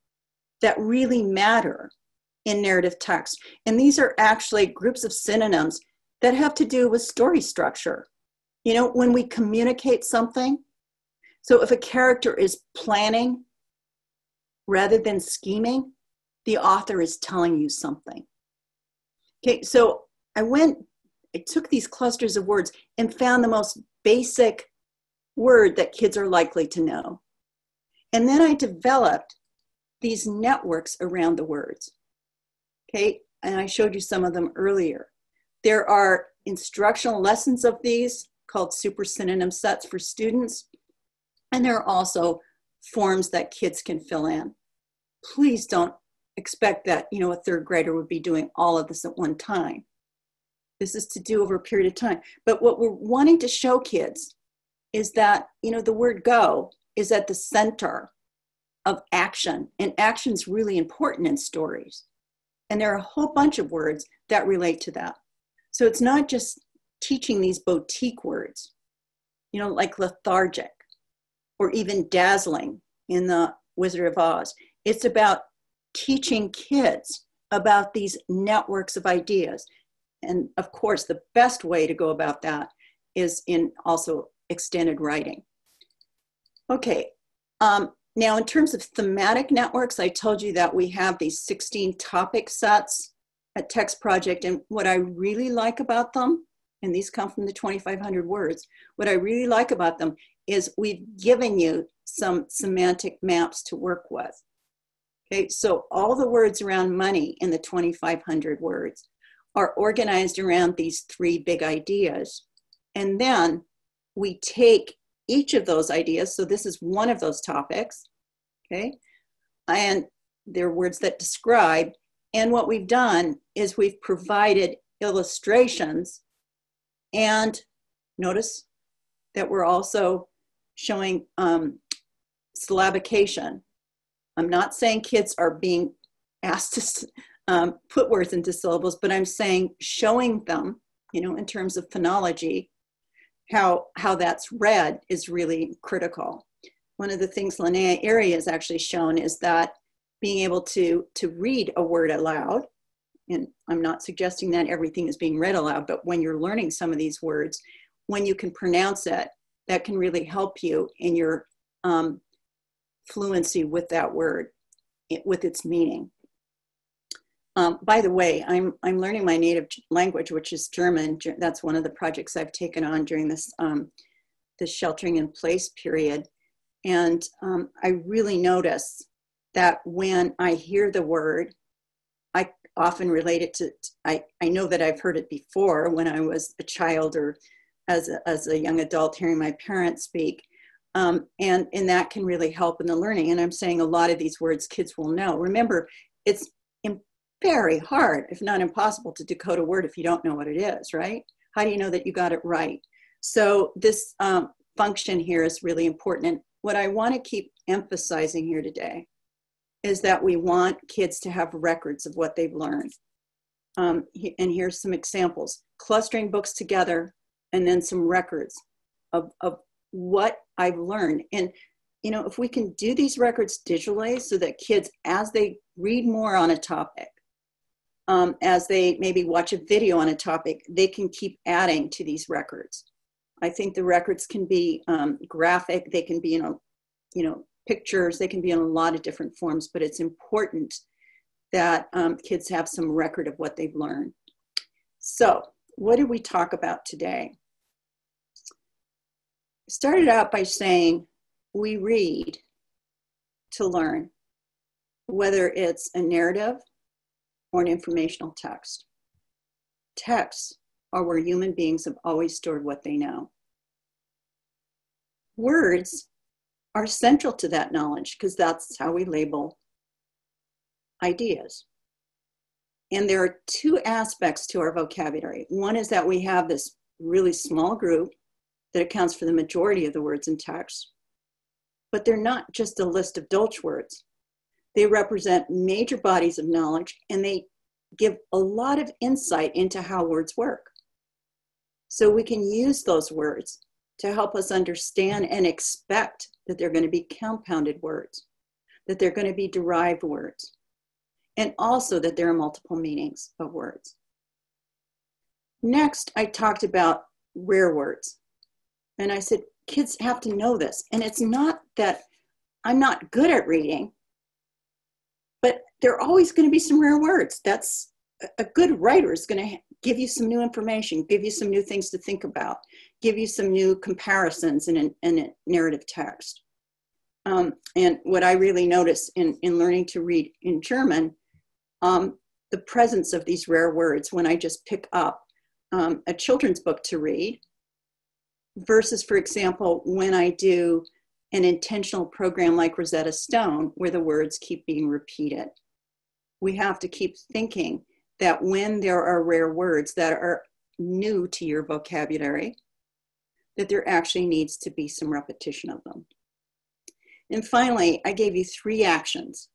that really matter in narrative text. And these are actually groups of synonyms that have to do with story structure. You know, when we communicate something, so if a character is planning rather than scheming, the author is telling you something. Okay, so I went, I took these clusters of words and found the most basic word that kids are likely to know. And then I developed these networks around the words. Okay, and I showed you some of them earlier. There are instructional lessons of these called super synonym sets for students, and there are also forms that kids can fill in. Please don't expect that you know a third grader would be doing all of this at one time. This is to do over a period of time. But what we're wanting to show kids is that you know the word go is at the center of action. And action is really important in stories. And there are a whole bunch of words that relate to that. So it's not just teaching these boutique words, you know, like lethargic or even dazzling in the Wizard of Oz. It's about teaching kids about these networks of ideas. And of course, the best way to go about that is in also extended writing. Okay, um, now, in terms of thematic networks, I told you that we have these 16 topic sets Text Project. And what I really like about them, and these come from the 2,500 words, what I really like about them is we've given you some semantic maps to work with. Okay, so all the words around money in the 2,500 words are organized around these three big ideas. And then we take each of those ideas, so this is one of those topics, okay, and they're words that describe. And what we've done is we've provided illustrations and notice that we're also showing um, syllabication. I'm not saying kids are being asked to um, put words into syllables, but I'm saying showing them, you know, in terms of phonology, how, how that's read is really critical. One of the things Linnea Ehri has actually shown is that being able to, to read a word aloud, and I'm not suggesting that everything is being read aloud, but when you're learning some of these words, when you can pronounce it, that can really help you in your um, fluency with that word, with its meaning. Um, by the way, I'm, I'm learning my native language, which is German. That's one of the projects I've taken on during this, um, this sheltering in place period. And um, I really notice that when I hear the word, I often relate it to, I, I know that I've heard it before when I was a child or as a, as a young adult hearing my parents speak. Um, and, and that can really help in the learning. And I'm saying a lot of these words kids will know. Remember, it's very hard, if not impossible, to decode a word if you don't know what it is, right? How do you know that you got it right? So this um, function here is really important. And what I want to keep emphasizing here today is that we want kids to have records of what they've learned. Um, and here's some examples clustering books together and then some records of, of what I've learned. And, you know, if we can do these records digitally so that kids, as they read more on a topic, um, as they maybe watch a video on a topic, they can keep adding to these records. I think the records can be um, graphic, they can be in a, you know, pictures, they can be in a lot of different forms, but it's important that um, kids have some record of what they've learned. So what did we talk about today? started out by saying we read to learn, whether it's a narrative or an informational text. Texts are where human beings have always stored what they know. Words are central to that knowledge because that's how we label ideas. And there are two aspects to our vocabulary. One is that we have this really small group that accounts for the majority of the words in text. But they're not just a list of Dolch words. They represent major bodies of knowledge and they give a lot of insight into how words work. So we can use those words to help us understand and expect that they're going to be compounded words, that they're going to be derived words, and also that there are multiple meanings of words. Next, I talked about rare words. And I said, kids have to know this. And it's not that I'm not good at reading, but there are always going to be some rare words. That's a good writer is going to give you some new information, give you some new things to think about, give you some new comparisons in, an, in a narrative text. Um, and what I really notice in, in learning to read in German, um, the presence of these rare words when I just pick up um, a children's book to read versus, for example, when I do an intentional program like Rosetta Stone, where the words keep being repeated. We have to keep thinking that when there are rare words that are new to your vocabulary, that there actually needs to be some repetition of them. And finally, I gave you three actions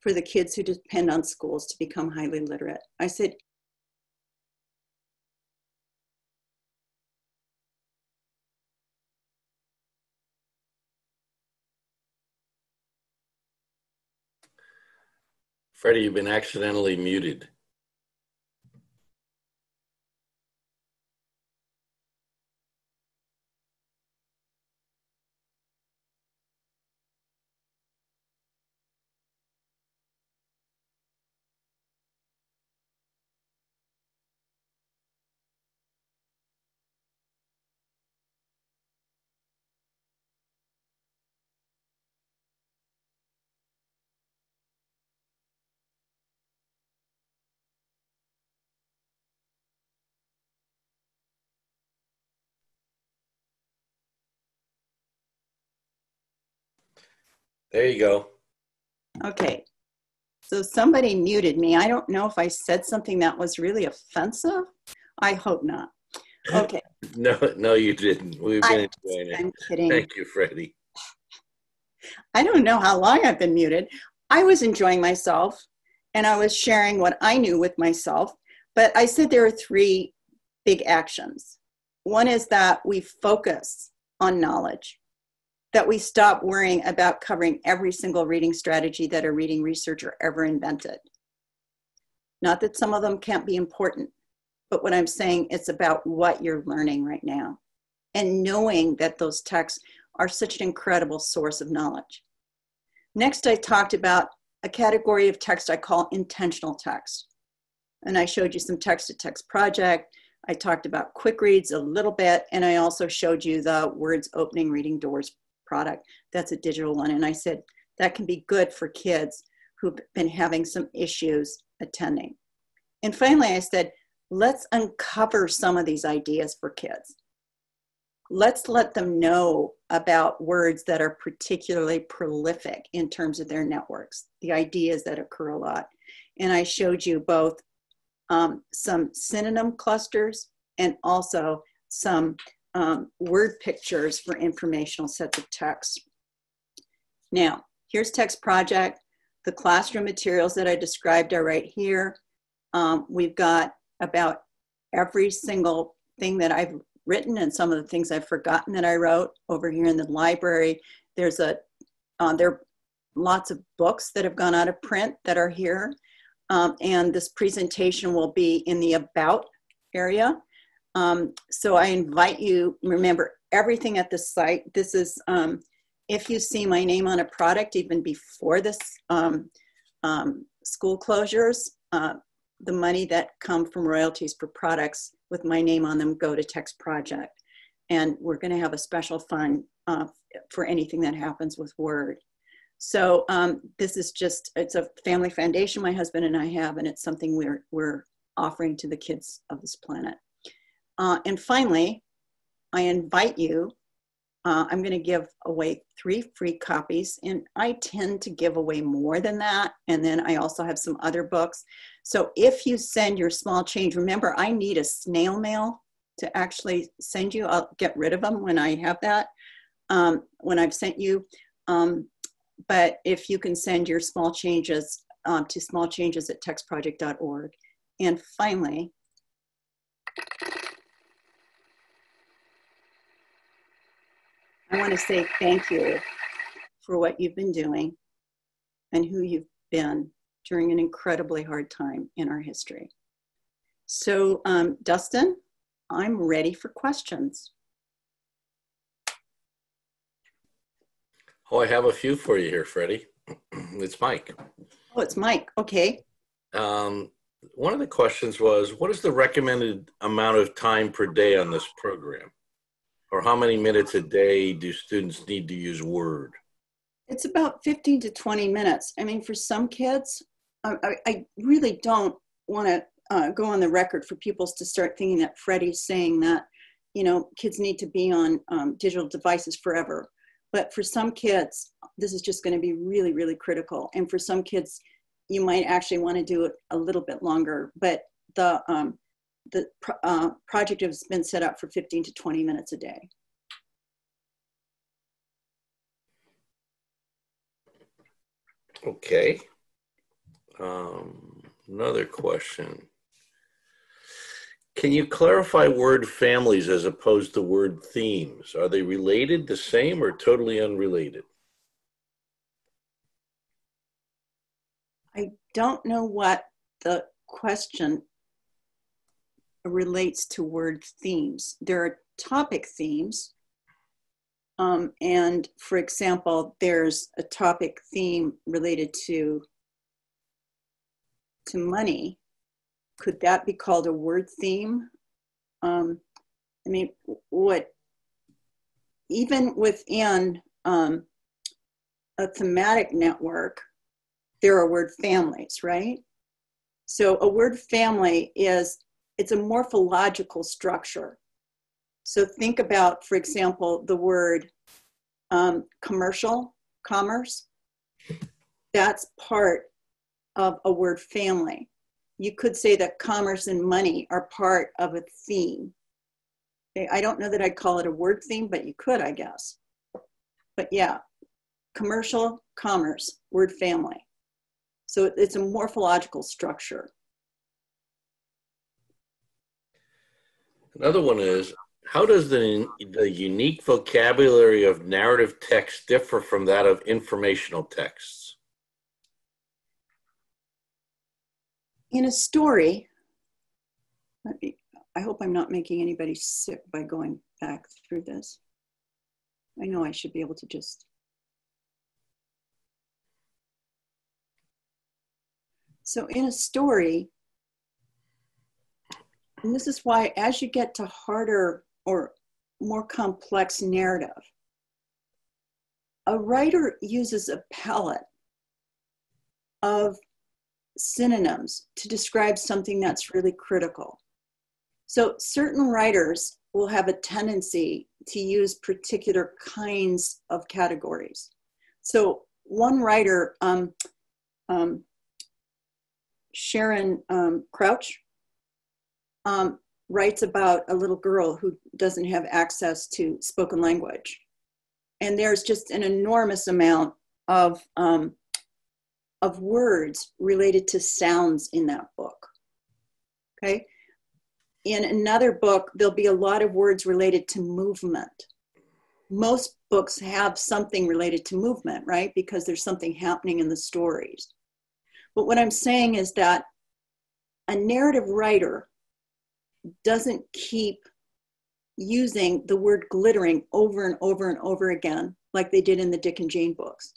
for the kids who depend on schools to become highly literate. I said, Freddy, you've been accidentally muted. There you go. Okay. So somebody muted me. I don't know if I said something that was really offensive. I hope not. Okay. No, no, you didn't. We've been I, enjoying it. I'm kidding. Thank you, Freddy. I don't know how long I've been muted. I was enjoying myself and I was sharing what I knew with myself. But I said there are three big actions. One is that we focus on knowledge, that we stop worrying about covering every single reading strategy that a reading researcher ever invented. Not that some of them can't be important, but what I'm saying it's about what you're learning right now and knowing that those texts are such an incredible source of knowledge. Next, I talked about a category of text I call intentional text. And I showed you some text to text project. I talked about quick reads a little bit, and I also showed you the Words Opening Reading Doors product. That's a digital one. And I said that can be good for kids who've been having some issues attending. And finally, I said, let's uncover some of these ideas for kids let's let them know about words that are particularly prolific in terms of their networks, the ideas that occur a lot. And I showed you both um, some synonym clusters and also some um, word pictures for informational sets of text. Now, here's Text Project. The classroom materials that I described are right here. Um, we've got about every single thing that I've written and some of the things I've forgotten that I wrote over here in the library. There's a, uh, there are lots of books that have gone out of print that are here. Um, and this presentation will be in the about area. Um, so I invite you, remember everything at the site. This is, um, if you see my name on a product even before this um, um, school closures, uh, the money that come from royalties for products with my name on them go to Text Project. And we're going to have a special fund uh, for anything that happens with Word. So um, this is just, it's a family foundation my husband and I have, and it's something we're, we're offering to the kids of this planet. Uh, and finally, I invite you uh, I'm going to give away three free copies, and I tend to give away more than that. And then I also have some other books. So if you send your small change, remember I need a snail mail to actually send you. I'll get rid of them when I have that, um, when I've sent you. Um, but if you can send your small changes um, to smallchanges at textproject.org. And finally, I want to say thank you for what you've been doing and who you've been during an incredibly hard time in our history. So, um, Dustin, I'm ready for questions. Oh, I have a few for you here, Freddy. it's Mike. Oh, it's Mike. Okay. Um, one of the questions was What is the recommended amount of time per day on this program? Or how many minutes a day do students need to use Word? It's about 15 to 20 minutes. I mean, for some kids, I, I really don't want to uh, go on the record for people to start thinking that Freddy's saying that, you know, kids need to be on um, digital devices forever. But for some kids, this is just going to be really, really critical. And for some kids, you might actually want to do it a little bit longer. But the um, the uh, project has been set up for 15 to 20 minutes a day. Okay. Um, another question. Can you clarify word families as opposed to word themes? Are they related, the same, or totally unrelated? I don't know what the question relates to word themes. There are topic themes. Um, and for example, there's a topic theme related to, to money. Could that be called a word theme? Um, I mean, what, even within um, a thematic network, there are word families, right? So a word family is it's a morphological structure. So think about, for example, the word um, commercial, commerce. That's part of a word family. You could say that commerce and money are part of a theme. Okay, I don't know that I'd call it a word theme, but you could, I guess. But yeah, commercial, commerce, word family. So it's a morphological structure. Another one is how does the, the unique vocabulary of narrative text differ from that of informational texts? In a story, me, I hope I'm not making anybody sick by going back through this. I know I should be able to just. So, in a story, and this is why, as you get to harder or more complex narrative, a writer uses a palette of synonyms to describe something that's really critical. So, certain writers will have a tendency to use particular kinds of categories. So, one writer, um, um, Sharon um, Crouch, um, writes about a little girl who doesn't have access to spoken language. And there's just an enormous amount of, um, of words related to sounds in that book. Okay. In another book, there'll be a lot of words related to movement. Most books have something related to movement, right? Because there's something happening in the stories. But what I'm saying is that a narrative writer doesn't keep using the word glittering over and over and over again, like they did in the Dick and Jane books.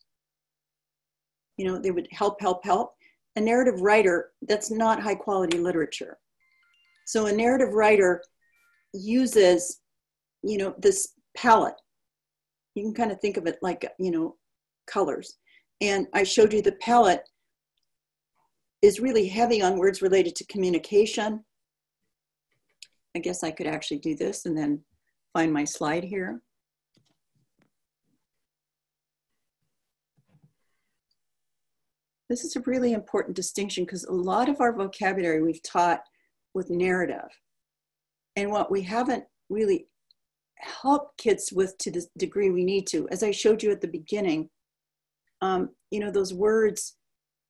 You know, they would help, help, help. A narrative writer, that's not high quality literature. So a narrative writer uses, you know, this palette. You can kind of think of it like, you know, colors. And I showed you the palette is really heavy on words related to communication, I guess I could actually do this and then find my slide here. This is a really important distinction because a lot of our vocabulary we've taught with narrative. And what we haven't really helped kids with to the degree we need to, as I showed you at the beginning, um, you know, those words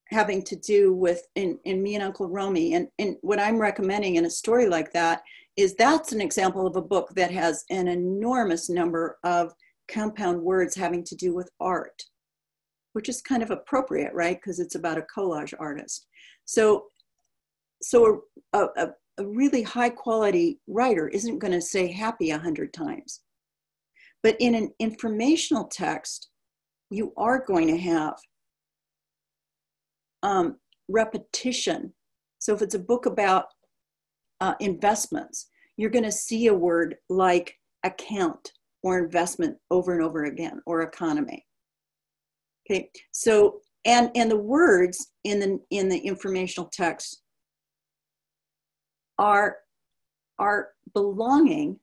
having to do with in, in me and Uncle Romie. And, and what I'm recommending in a story like that is that's an example of a book that has an enormous number of compound words having to do with art, which is kind of appropriate, right? Because it's about a collage artist. So, so a, a, a really high quality writer isn't going to say happy a hundred times. But in an informational text, you are going to have um, repetition. So if it's a book about uh, investments, you're going to see a word like account or investment over and over again or economy. Okay, so and and the words in the in the informational text are are belonging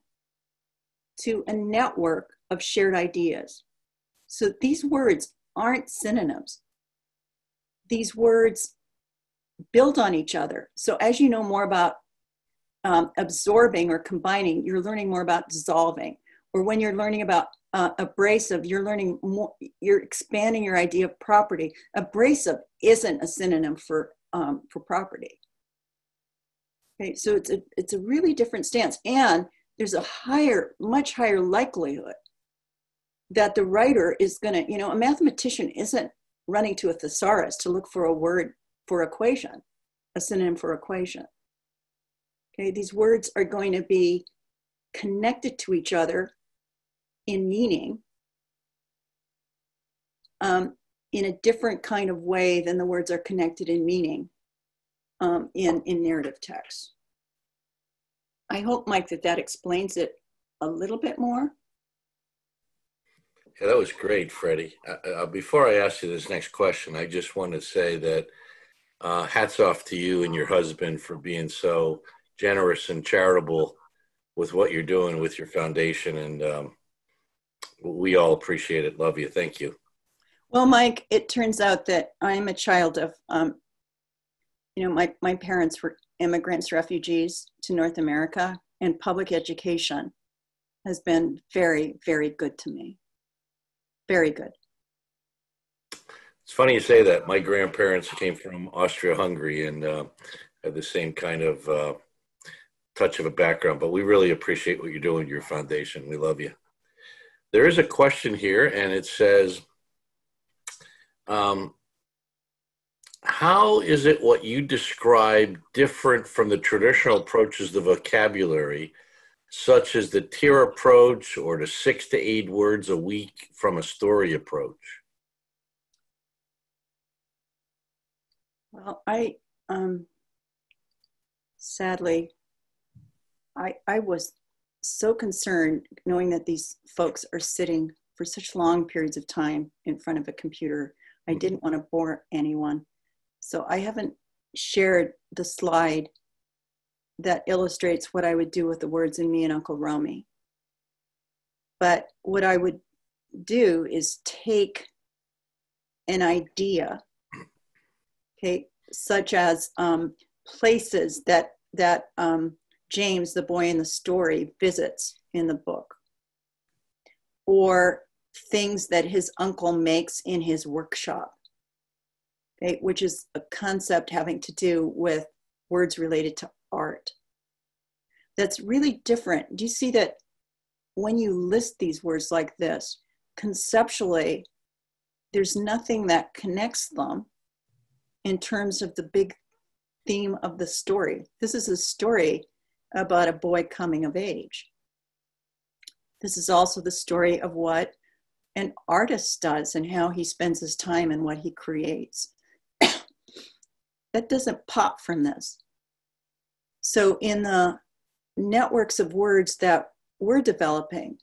to a network of shared ideas. So these words aren't synonyms. These words build on each other. So as you know more about um, absorbing or combining, you're learning more about dissolving. Or when you're learning about uh, abrasive, you're learning more, you're expanding your idea of property. Abrasive isn't a synonym for, um, for property. Okay, so it's a, it's a really different stance. And there's a higher, much higher likelihood that the writer is going to, you know, a mathematician isn't running to a thesaurus to look for a word for equation, a synonym for equation. Okay, these words are going to be connected to each other in meaning um, in a different kind of way than the words are connected in meaning um, in, in narrative text. I hope, Mike, that that explains it a little bit more. Yeah, that was great, Freddy. Uh, uh, before I ask you this next question, I just want to say that uh, hats off to you and your husband for being so generous and charitable with what you're doing with your foundation. And um, we all appreciate it. Love you. Thank you. Well, Mike, it turns out that I'm a child of, um, you know, my, my parents were immigrants, refugees to North America, and public education has been very, very good to me. Very good. It's funny you say that. My grandparents came from Austria-Hungary and uh, had the same kind of uh, touch of a background. But we really appreciate what you're doing your foundation. We love you. There is a question here, and it says, um, "How is it what you describe different from the traditional approaches to vocabulary?" such as the tier approach or the six to eight words a week from a story approach? Well, I um, sadly, I I was so concerned knowing that these folks are sitting for such long periods of time in front of a computer. I didn't want to bore anyone, so I haven't shared the slide that illustrates what I would do with the words in me and Uncle Romie. But what I would do is take an idea, okay, such as um, places that that um, James, the boy in the story, visits in the book, or things that his uncle makes in his workshop, okay, which is a concept having to do with words related to art. That's really different. Do you see that when you list these words like this, conceptually, there's nothing that connects them in terms of the big theme of the story. This is a story about a boy coming of age. This is also the story of what an artist does and how he spends his time and what he creates. that doesn't pop from this. So, in the networks of words that we're developing,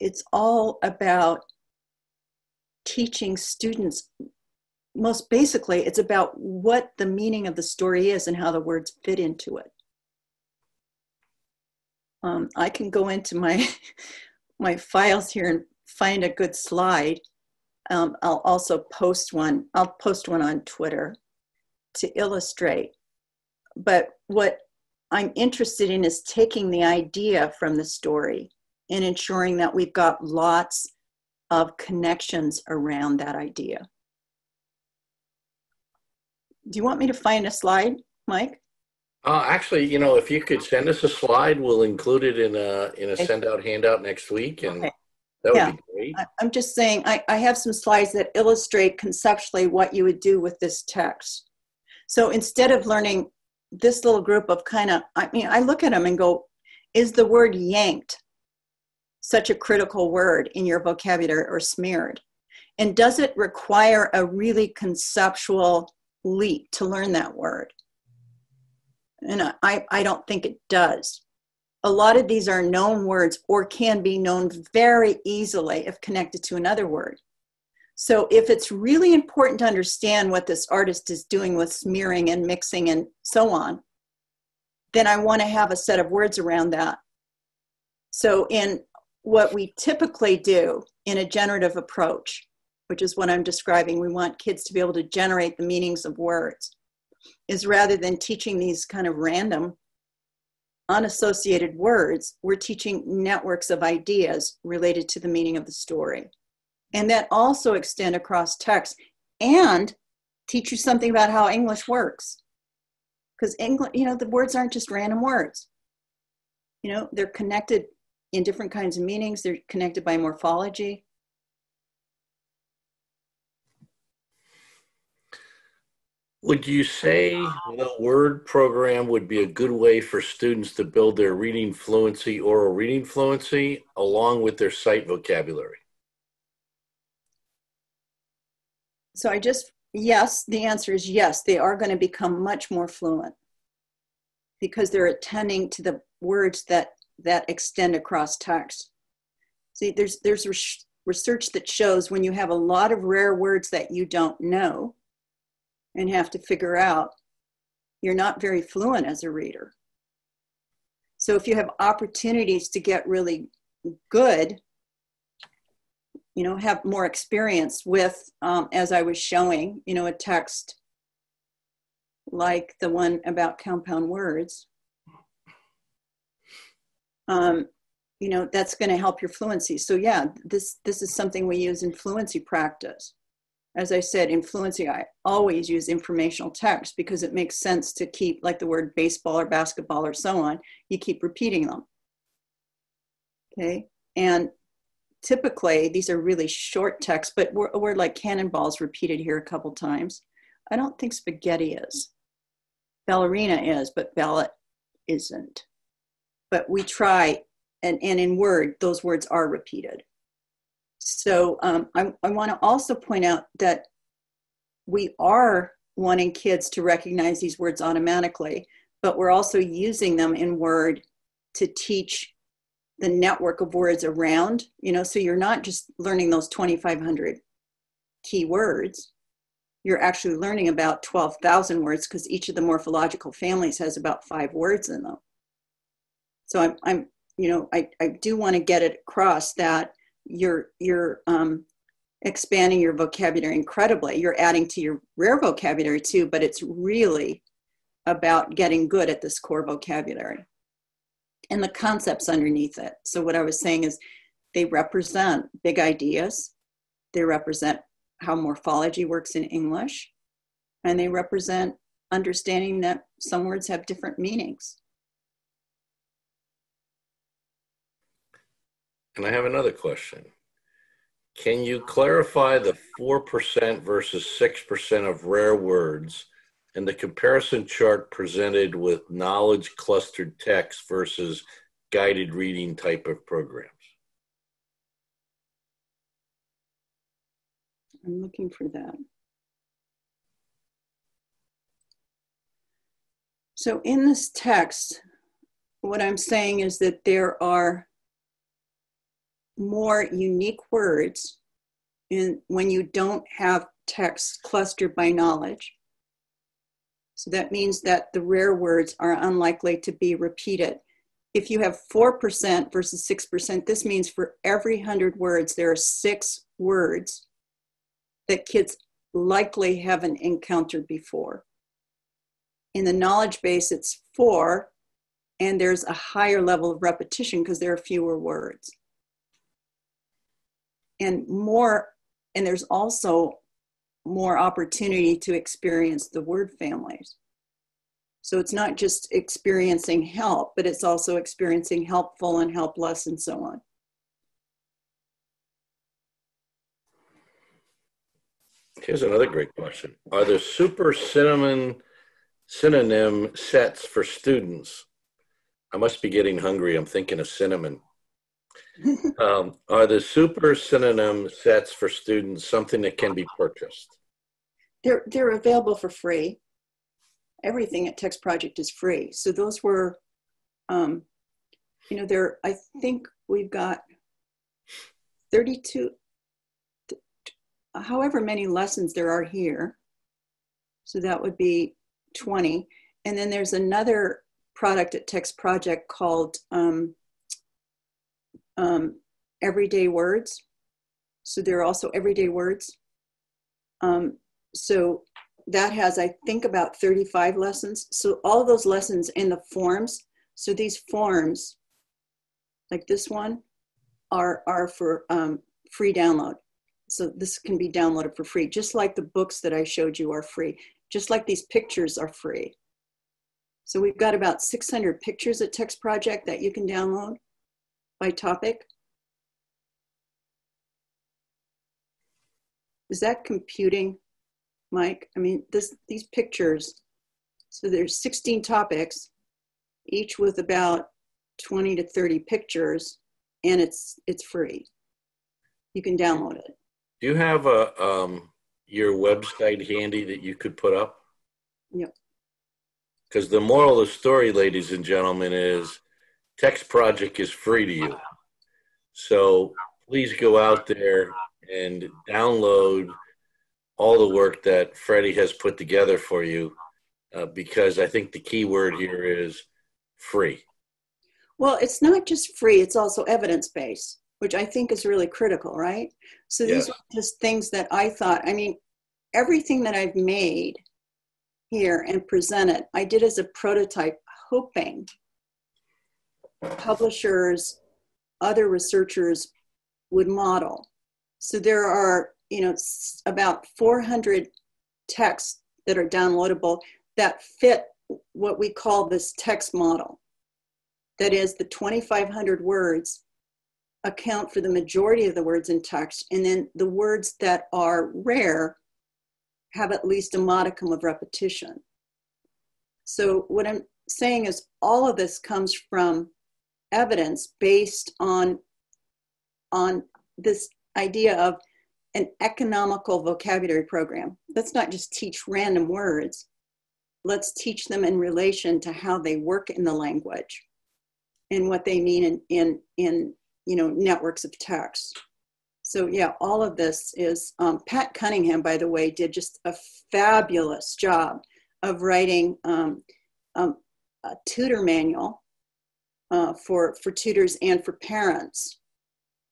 it's all about teaching students. Most basically, it's about what the meaning of the story is and how the words fit into it. Um, I can go into my my files here and find a good slide. Um, I'll also post one. I'll post one on Twitter to illustrate but what I'm interested in is taking the idea from the story and ensuring that we've got lots of connections around that idea. Do you want me to find a slide, Mike? Uh, actually, you know, if you could send us a slide, we'll include it in a in a send out handout next week, and okay. that would yeah. be great. I'm just saying, I, I have some slides that illustrate conceptually what you would do with this text. So instead of learning this little group of kind of, I mean, I look at them and go, is the word yanked such a critical word in your vocabulary or smeared? And does it require a really conceptual leap to learn that word? And I, I don't think it does. A lot of these are known words or can be known very easily if connected to another word. So if it's really important to understand what this artist is doing with smearing and mixing and so on, then I want to have a set of words around that. So in what we typically do in a generative approach, which is what I'm describing, we want kids to be able to generate the meanings of words, is rather than teaching these kind of random unassociated words, we're teaching networks of ideas related to the meaning of the story and that also extend across text and teach you something about how English works. Because English, you know, the words aren't just random words. You know, they're connected in different kinds of meanings, they're connected by morphology. Would you say the word program would be a good way for students to build their reading fluency, oral reading fluency, along with their sight vocabulary? So I just, yes, the answer is yes, they are going to become much more fluent because they're attending to the words that that extend across text. See, there's there's research that shows when you have a lot of rare words that you don't know and have to figure out, you're not very fluent as a reader. So if you have opportunities to get really good you know, have more experience with, um, as I was showing, you know, a text like the one about compound words, um, you know, that's going to help your fluency. So yeah, this this is something we use in fluency practice. As I said, in fluency, I always use informational text because it makes sense to keep, like the word baseball or basketball or so on, you keep repeating them. Okay, and typically these are really short texts, but a word like cannonballs repeated here a couple times. I don't think spaghetti is. Ballerina is, but ballet isn't. But we try, and, and in word, those words are repeated. So um, I, I want to also point out that we are wanting kids to recognize these words automatically, but we're also using them in Word to teach the network of words around, you know, so you're not just learning those 2,500 key words. You're actually learning about 12,000 words because each of the morphological families has about five words in them. So I'm, I'm you know, I, I do want to get it across that you're, you're um, expanding your vocabulary incredibly. You're adding to your rare vocabulary too, but it's really about getting good at this core vocabulary and the concepts underneath it. So, what I was saying is they represent big ideas, they represent how morphology works in English, and they represent understanding that some words have different meanings. And I have another question. Can you clarify the 4% versus 6% of rare words and the comparison chart presented with knowledge clustered text versus guided reading type of programs? I'm looking for that. So in this text, what I'm saying is that there are more unique words in when you don't have text clustered by knowledge. So that means that the rare words are unlikely to be repeated. If you have 4% versus 6%, this means for every 100 words, there are six words that kids likely haven't encountered before. In the knowledge base, it's four, and there's a higher level of repetition because there are fewer words. And more, and there's also more opportunity to experience the word families. So it's not just experiencing help, but it's also experiencing helpful and helpless and so on. Here's another great question. Are there super cinnamon synonym sets for students? I must be getting hungry. I'm thinking of cinnamon. Um, are the super synonym sets for students something that can be purchased? They're, they're available for free. Everything at Text Project is free. So those were, um, you know, there, I think we've got 32, however many lessons there are here. So that would be 20. And then there's another product at Text Project called um, um, Everyday Words. So there are also everyday words. Um, so that has, I think, about 35 lessons. So all those lessons in the forms. So these forms, like this one, are, are for um, free download. So this can be downloaded for free, just like the books that I showed you are free, just like these pictures are free. So we've got about 600 pictures at Text Project that you can download by topic. Is that computing, Mike? I mean, this these pictures, so there's 16 topics, each with about 20 to 30 pictures, and it's it's free. You can download it. Do you have a um, your website handy that you could put up? Yep. Because the moral of the story, ladies and gentlemen, is Text Project is free to you. So please go out there and download all the work that Freddy has put together for you uh, because I think the key word here is free. Well, it's not just free, it's also evidence based. which I think is really critical, right? So these Yes. are just things that I thought, I mean, everything that I've made here and presented, I did as a prototype, hoping publishers, other researchers would model. So there are, you know, about 400 texts that are downloadable that fit what we call this text model. That is, the 2,500 words account for the majority of the words in text, and then the words that are rare have at least a modicum of repetition. So, what I'm saying is, all of this comes from evidence based on, on this idea of an economical vocabulary program. Let's not just teach random words, let's teach them in relation to how they work in the language and what they mean in, in, in you know, networks of text. So yeah, all of this is, um, Pat Cunningham, by the way, did just a fabulous job of writing um, um, a tutor manual uh, for, for tutors and for parents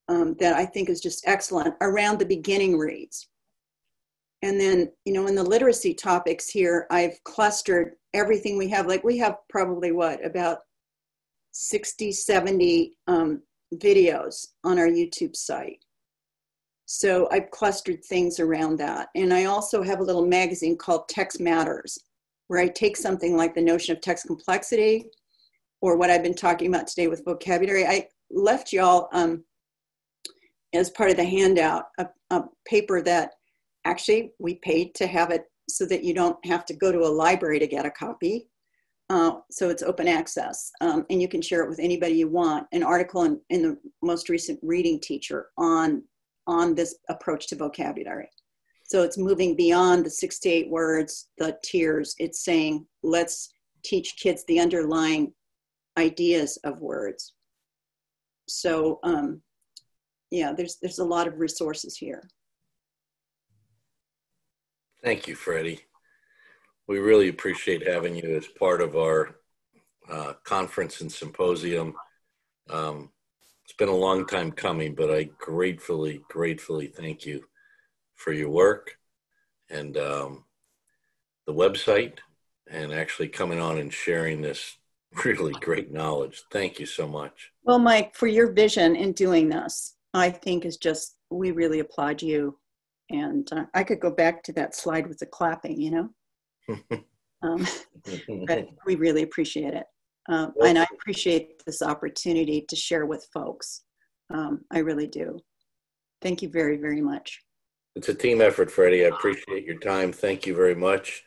um, that I think is just excellent around the beginning reads. And then, you know, in the literacy topics here, I've clustered everything we have. Like we have probably what, about 60, 70 um, videos on our YouTube site. So I've clustered things around that. And I also have a little magazine called Text Matters, where I take something like the notion of text complexity or what I've been talking about today with vocabulary. I left y'all um, as part of the handout a, a paper that actually we paid to have it so that you don't have to go to a library to get a copy. Uh, so it's open access um, and you can share it with anybody you want. An article in, in the most recent reading teacher on, on this approach to vocabulary. So it's moving beyond the six to eight words, the tiers. It's saying, let's teach kids the underlying ideas of words. So um, yeah, there's, there's a lot of resources here. Thank you, Freddy. We really appreciate having you as part of our uh, conference and symposium. Um, it's been a long time coming, but I gratefully, gratefully thank you for your work and um, the website and actually coming on and sharing this really great knowledge. Thank you so much. Well, Mike, for your vision in doing this, I think is just, we really applaud you. And uh, I could go back to that slide with the clapping, you know? um, but we really appreciate it. Um, and I appreciate this opportunity to share with folks. Um, I really do. Thank you very, very much. It's a team effort, Freddy. I appreciate your time. Thank you very much.